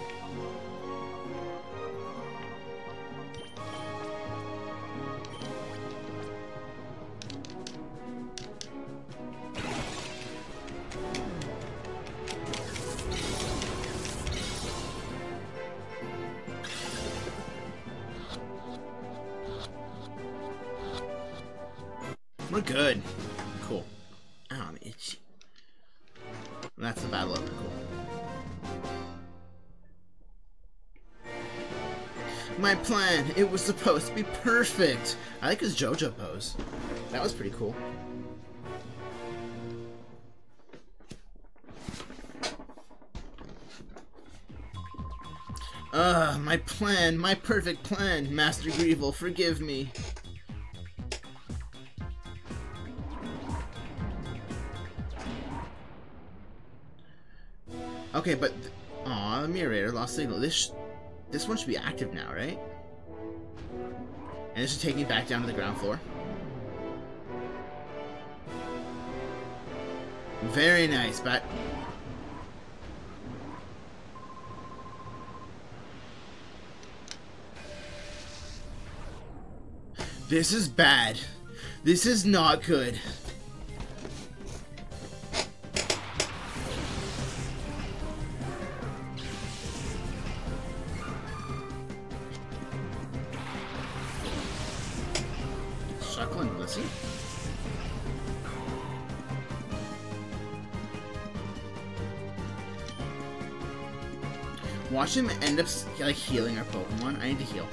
To be perfect. I like his JoJo pose. That was pretty cool. Ugh, my plan, my perfect plan. Master Greevil, forgive me. Okay, but... Aw, the Mirror lost signal. This this one should be active now, right? And this should take me back down to the ground floor. Very nice, but... This is bad. This is not good. End up like healing our Pokemon. I need to heal.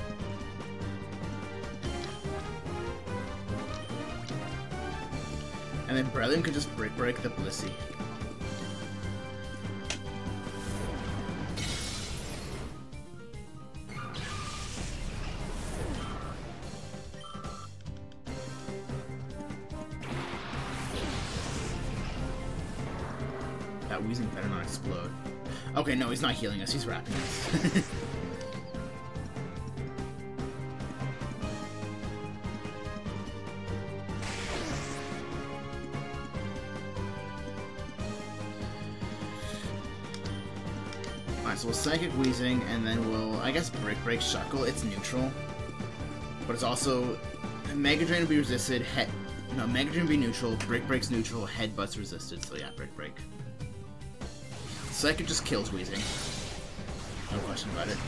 And then Breloom could just break break the Blissey. Not healing us. He's wrapping us. Alright, so we'll Psychic Weezing, and then we'll, I guess, Brick Break Shuckle. It's neutral. But it's also... Mega Drain will be resisted, head... No, Mega Drain will be neutral, Brick Break's neutral, Headbutt's resisted, so yeah, Brick Break. Psychic just kills Weezing. No question about it.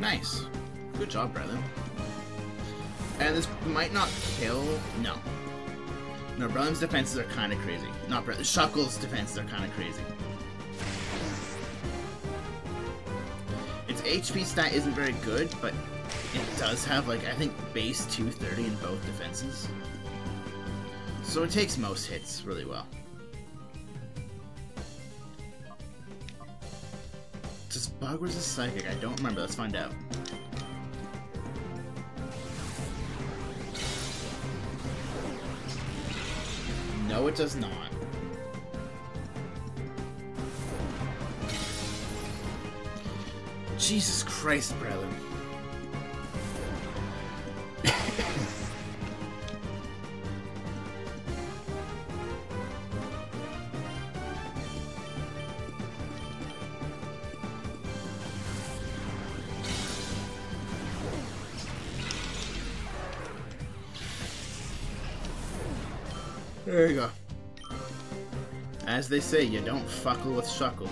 Nice. Good job, Breloom. And this might not kill... No. No, Breloom's defenses are kind of crazy. Not Breloom. Shuckle's defenses are kind of crazy. Its HP stat isn't very good, but does have, like, I think base 230 in both defenses. So it takes most hits really well. Does Bug versus Psychic? I don't remember. Let's find out. No, it does not. Jesus Christ, brother. They say, you don't fuckle with shuckle.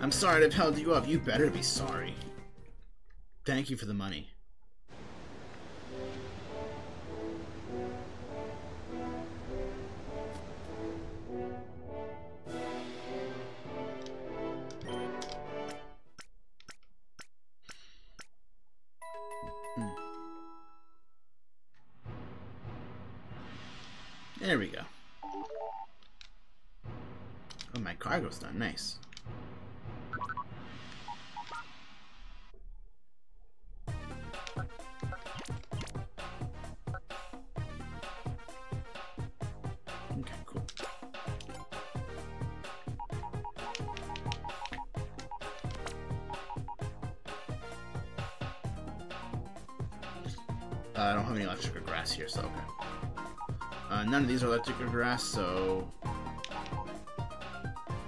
I'm sorry to have held you up. You better be sorry. Thank you for the money. Uh, I don't have any electric or grass here, so okay. Uh, none of these are electric or grass, so...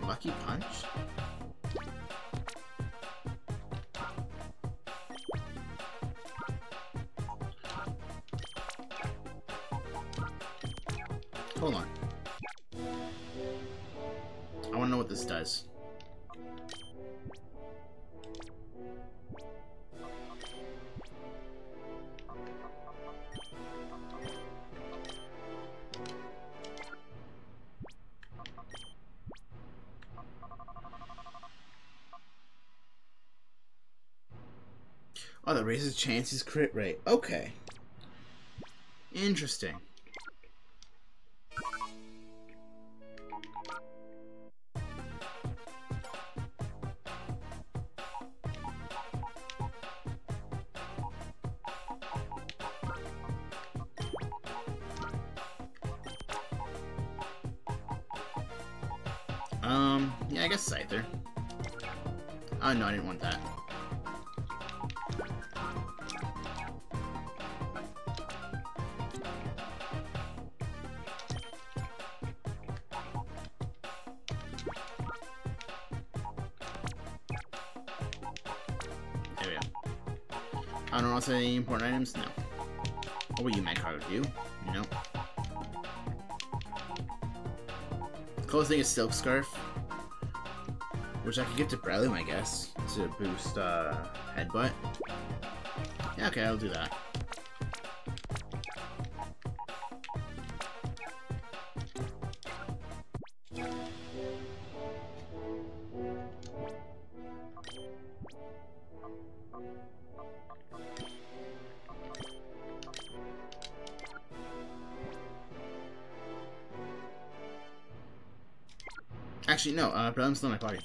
Lucky Punch? Chances crit rate. Okay. Interesting. Important items? No. What will you of you? No. Closest thing is Silk Scarf. Which I could give to Breloom, I guess. To boost uh, Headbutt. Yeah, okay, I'll do that. Uh, Breloom's still in my party.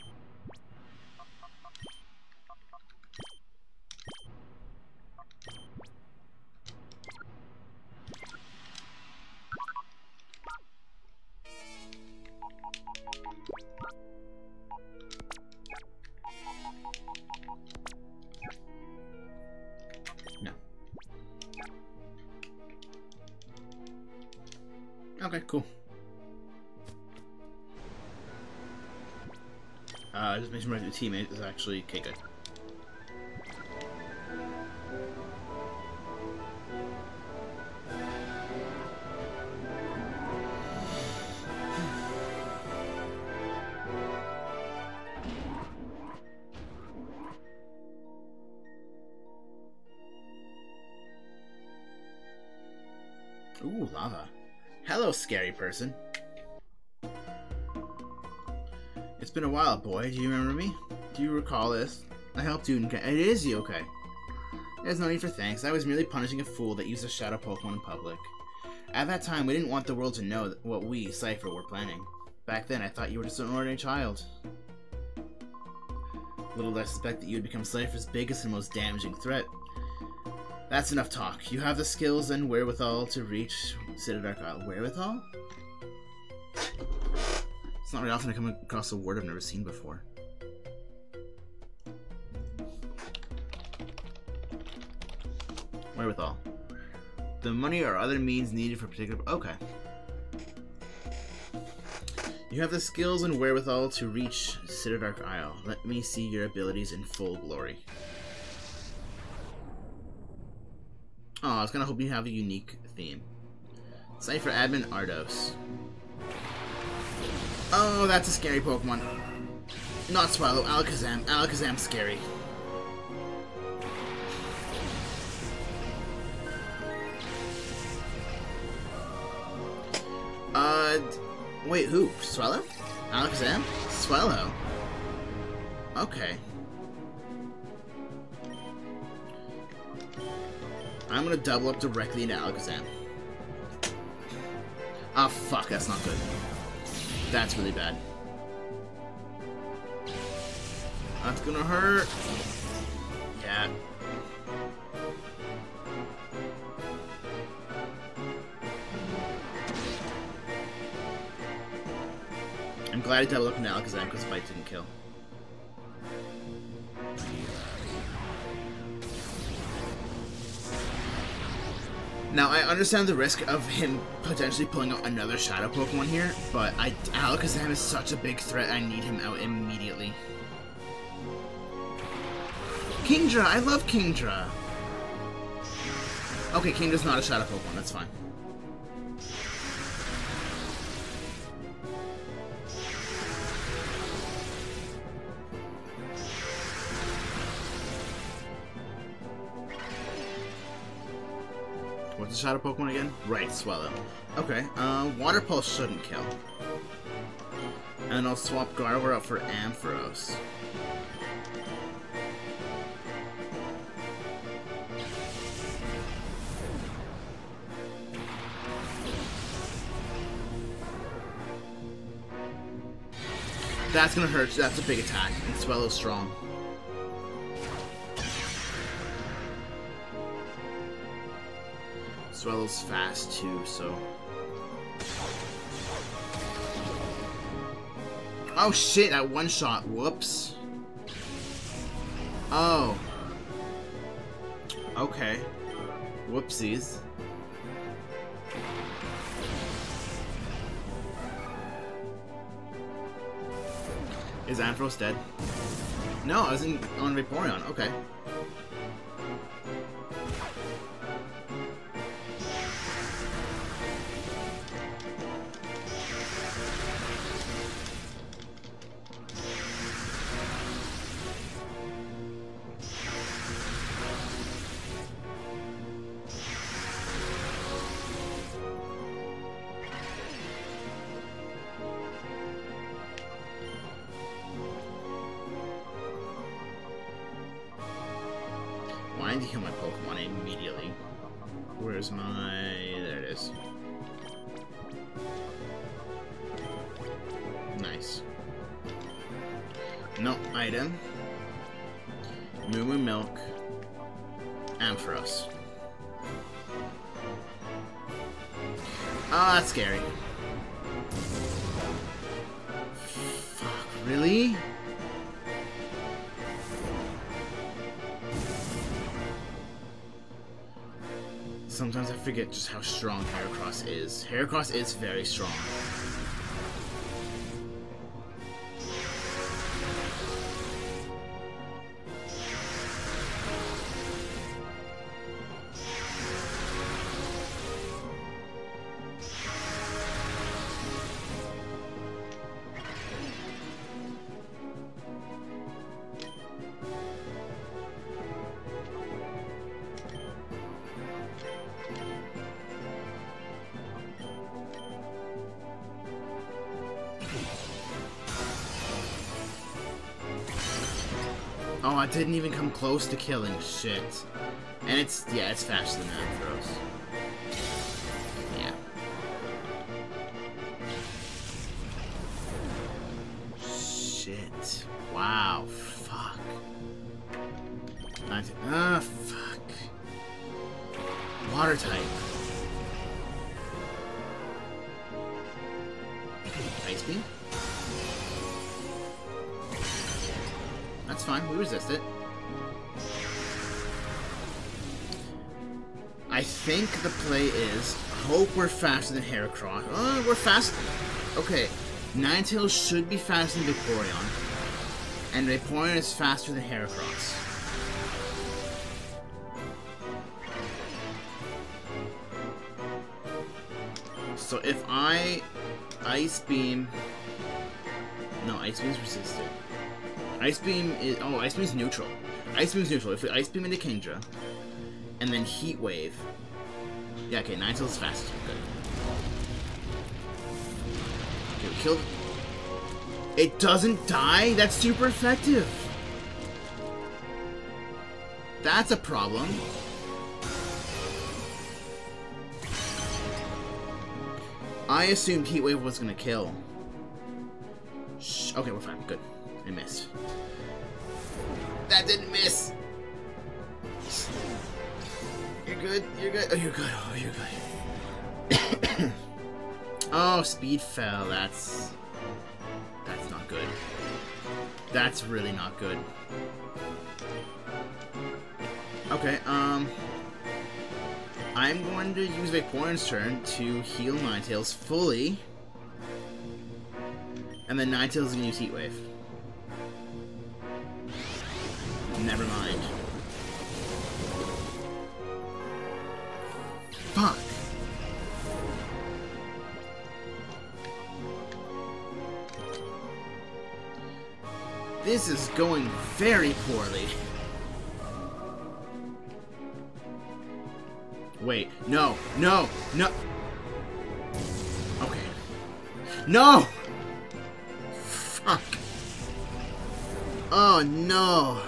Teammate is actually. Good. Ooh, lava. Hello, scary person. It's been a while, boy. Do you remember me? Do you recall this? I helped you in... It is okay. There's no need for thanks. I was merely punishing a fool that used a shadow Pokemon in public. At that time, we didn't want the world to know what we, Cypher, were planning. Back then, I thought you were just an ordinary child. Little did I suspect that you would become Cypher's biggest and most damaging threat. That's enough talk. You have the skills and wherewithal to reach Dark Isle. Wherewithal? It's not very often I come across a word I've never seen before. Wherewithal. The money or other means needed for particular... Okay. You have the skills and wherewithal to reach Dark Isle. Let me see your abilities in full glory. Oh, I was gonna hope you have a unique theme. Cypher Admin Ardos. Oh, that's a scary Pokemon. Not Swellow, Alakazam. Alakazam scary. Wait, who? Swellow? Alakazam? Swellow. Okay. I'm gonna double up directly into Alakazam. Ah, oh, fuck, that's not good. That's really bad. That's gonna hurt. Glad I doubled up into Alakazam because fight didn't kill. Now, I understand the risk of him potentially pulling out another Shadow Pokemon here, but I, Alakazam is such a big threat, I need him out immediately. Kingdra! I love Kingdra! Okay, Kingdra's not a Shadow Pokemon, that's fine. What's the shadow Pokemon again? Right, Swellow. Okay, uh, Water Pulse shouldn't kill. And I'll swap Gardevoir out for Ampharos. That's gonna hurt. That's a big attack. And Swellow's strong. Swellow's fast too, so... Oh shit, that one shot. Whoops. Oh. Okay. Whoopsies. Is Ampharos dead? No, I was in on Vaporeon. Okay. Forget just how strong Heracross is. Heracross is very strong. Didn't even come close to killing. Shit. And it's, yeah, it's faster than that throws. Faster than Heracross. Oh, we're fast. Okay, Ninetales should be faster than Vaporeon. And Vaporeon is faster than Heracross. So if I Ice Beam... No, Ice Beam is resisted. Ice Beam is... Oh, Ice Beam is neutral. Ice Beam is neutral. If we Ice Beam into Kingdra, and then Heat Wave... Yeah, okay, Ninetales is faster. Good. Okay, we killed... It doesn't die? That's super effective! That's a problem. I assumed Heat Wave was gonna kill. Shh. Okay, we're fine. Good. I missed. That didn't miss! Good. You're good. Oh, you're good. Oh, you're good. oh, speed fell. That's... That's not good. That's really not good. Okay, um... I'm going to use Vaporeon's turn to heal Ninetales fully. And then Ninetales is going to use Heat Wave. Never mind. Fuck. This is going very poorly. Wait, no, no, no. Okay. No! Fuck. Oh, no.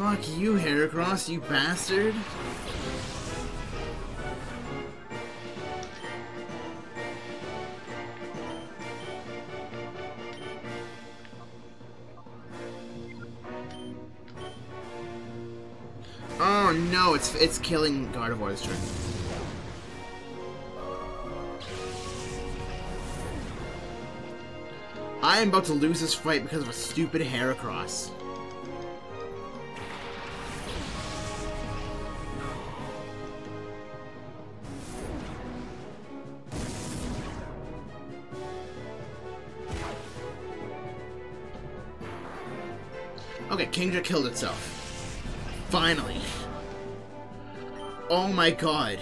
Fuck you, Heracross, you bastard. Oh no, it's it's killing Gardevoir's turn. I am about to lose this fight because of a stupid Heracross. Itself. Finally. Oh my god.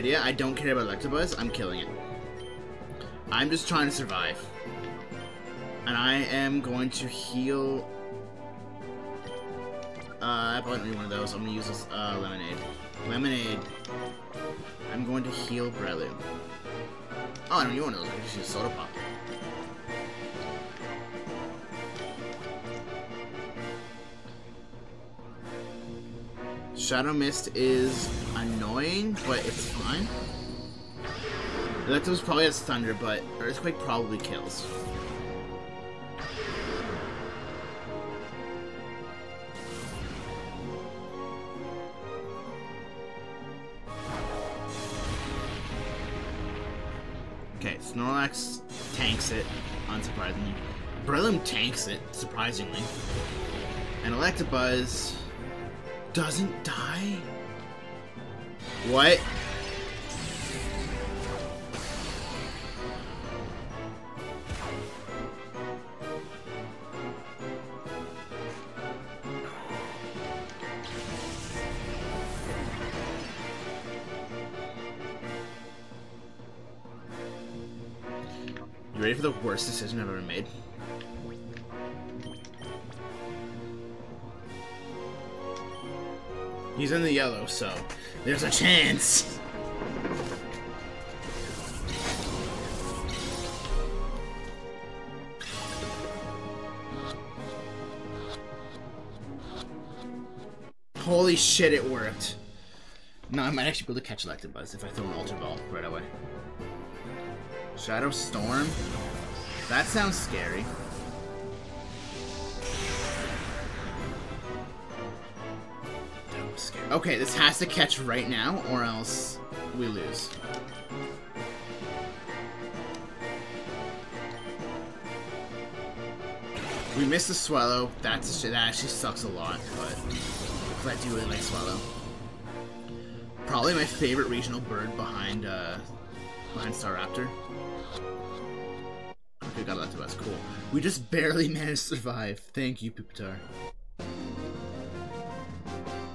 Idea. I don't care about Electabuzz. I'm killing it. I'm just trying to survive. And I am going to heal... Uh, I probably need one of those. I'm going to use this uh, Lemonade. Lemonade. I'm going to heal Breloom. Oh, I don't need one of those. I just use Soda Pop. Shadow Mist is annoying, but it's fine. Electabuzz probably has Thunder, but Earthquake probably kills. Okay, Snorlax tanks it, unsurprisingly. Breloom tanks it, surprisingly. And Electabuzz doesn't worst decision I've ever made? He's in the yellow, so there's a chance. Holy shit, it worked. No, I might actually be able to catch Electabuzz if I throw an Ultra Ball right away. Shadow Storm? That sounds scary. Okay, this has to catch right now, or else we lose. We missed the Swellow. That's that actually sucks a lot, but I do really like Swellow. Probably my favorite regional bird behind uh, behind Staraptor. Okay, got that to us. Cool. We just barely managed to survive. Thank you, Pupitar.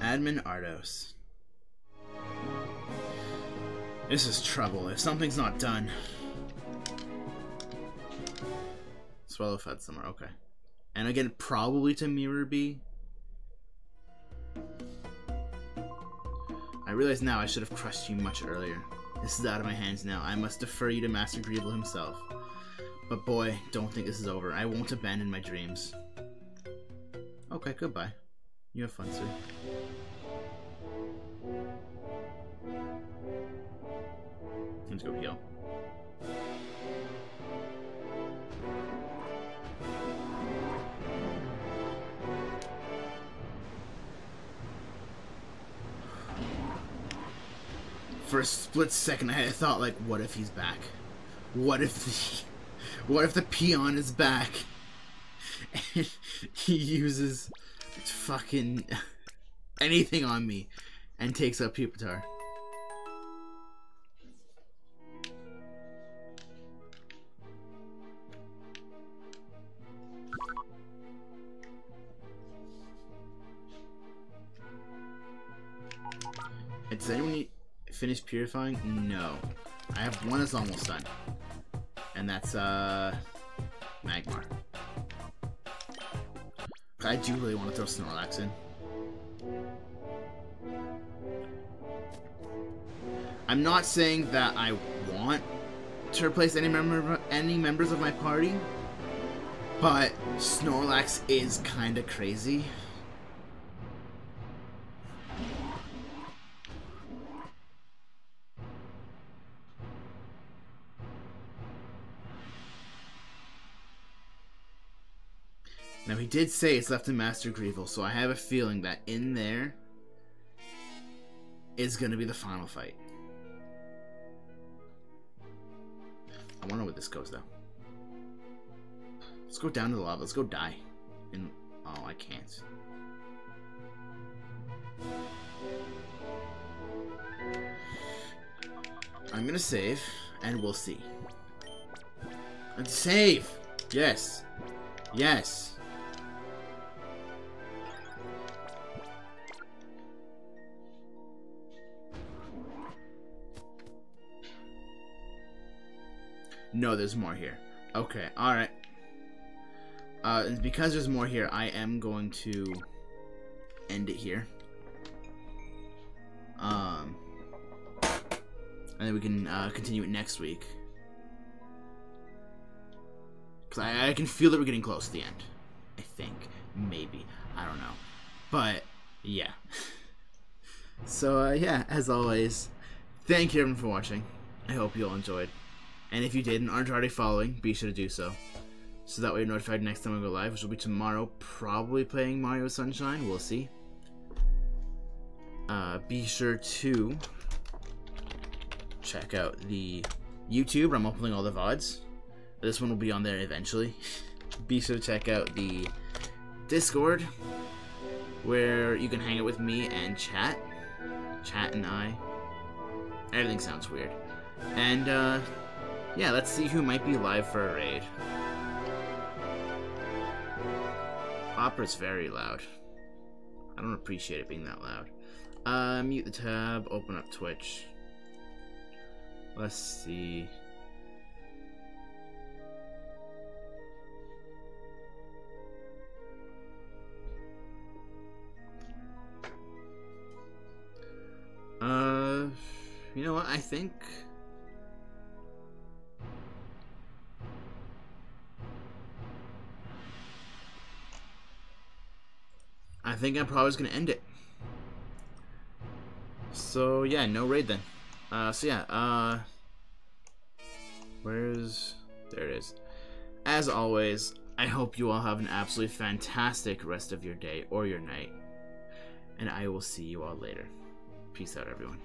Admin Ardos. This is trouble if something's not done. Swellow fed somewhere, okay. And again, probably to Mirror B. I realize now I should have crushed you much earlier. This is out of my hands now. I must defer you to Master Greevil himself. But boy, don't think this is over. I won't abandon my dreams. Okay, goodbye. You have fun, sir. Let's go heal. For a split second, I thought, like, what if he's back? What if the, what if the peon is back? And he uses fucking anything on me and takes up Pupitar. Does anyone finish purifying? No. I have one that's almost done. And that's, uh, Magmar. I do really want to throw Snorlax in. I'm not saying that I want to replace any member any members of my party, but Snorlax is kind of crazy. He did say it's left in Master Greevil, so I have a feeling that in there is going to be the final fight. I wonder where this goes though. Let's go down to the lava. Let's go die. In oh, I can't. I'm gonna save, and we'll see. And save! Yes. Yes. No, there's more here. Okay, alright. Uh, because there's more here, I am going to end it here. Um, and then we can uh, continue it next week. Because I, I can feel that we're getting close to the end. I think. Maybe. I don't know. But, yeah. so, uh, yeah, as always, thank you everyone for watching. I hope you all enjoyed. And if you did and aren't already following, be sure to do so. So that way you're notified next time I go live, which will be tomorrow, probably playing Mario Sunshine, we'll see. Uh, be sure to check out the YouTube, I'm uploading all the VODs. This one will be on there eventually. be sure to check out the Discord, where you can hang out with me and chat. Chat and I. Everything sounds weird. And, uh, yeah, let's see who might be live for a raid. Opera's very loud. I don't appreciate it being that loud. Uh, mute the tab, open up Twitch. Let's see. Uh, you know what? I think. I think I'm probably just gonna end it. So yeah, no raid then. Uh, so yeah, uh, where's there it is. As always, I hope you all have an absolutely fantastic rest of your day or your night, and I will see you all later. Peace out, everyone.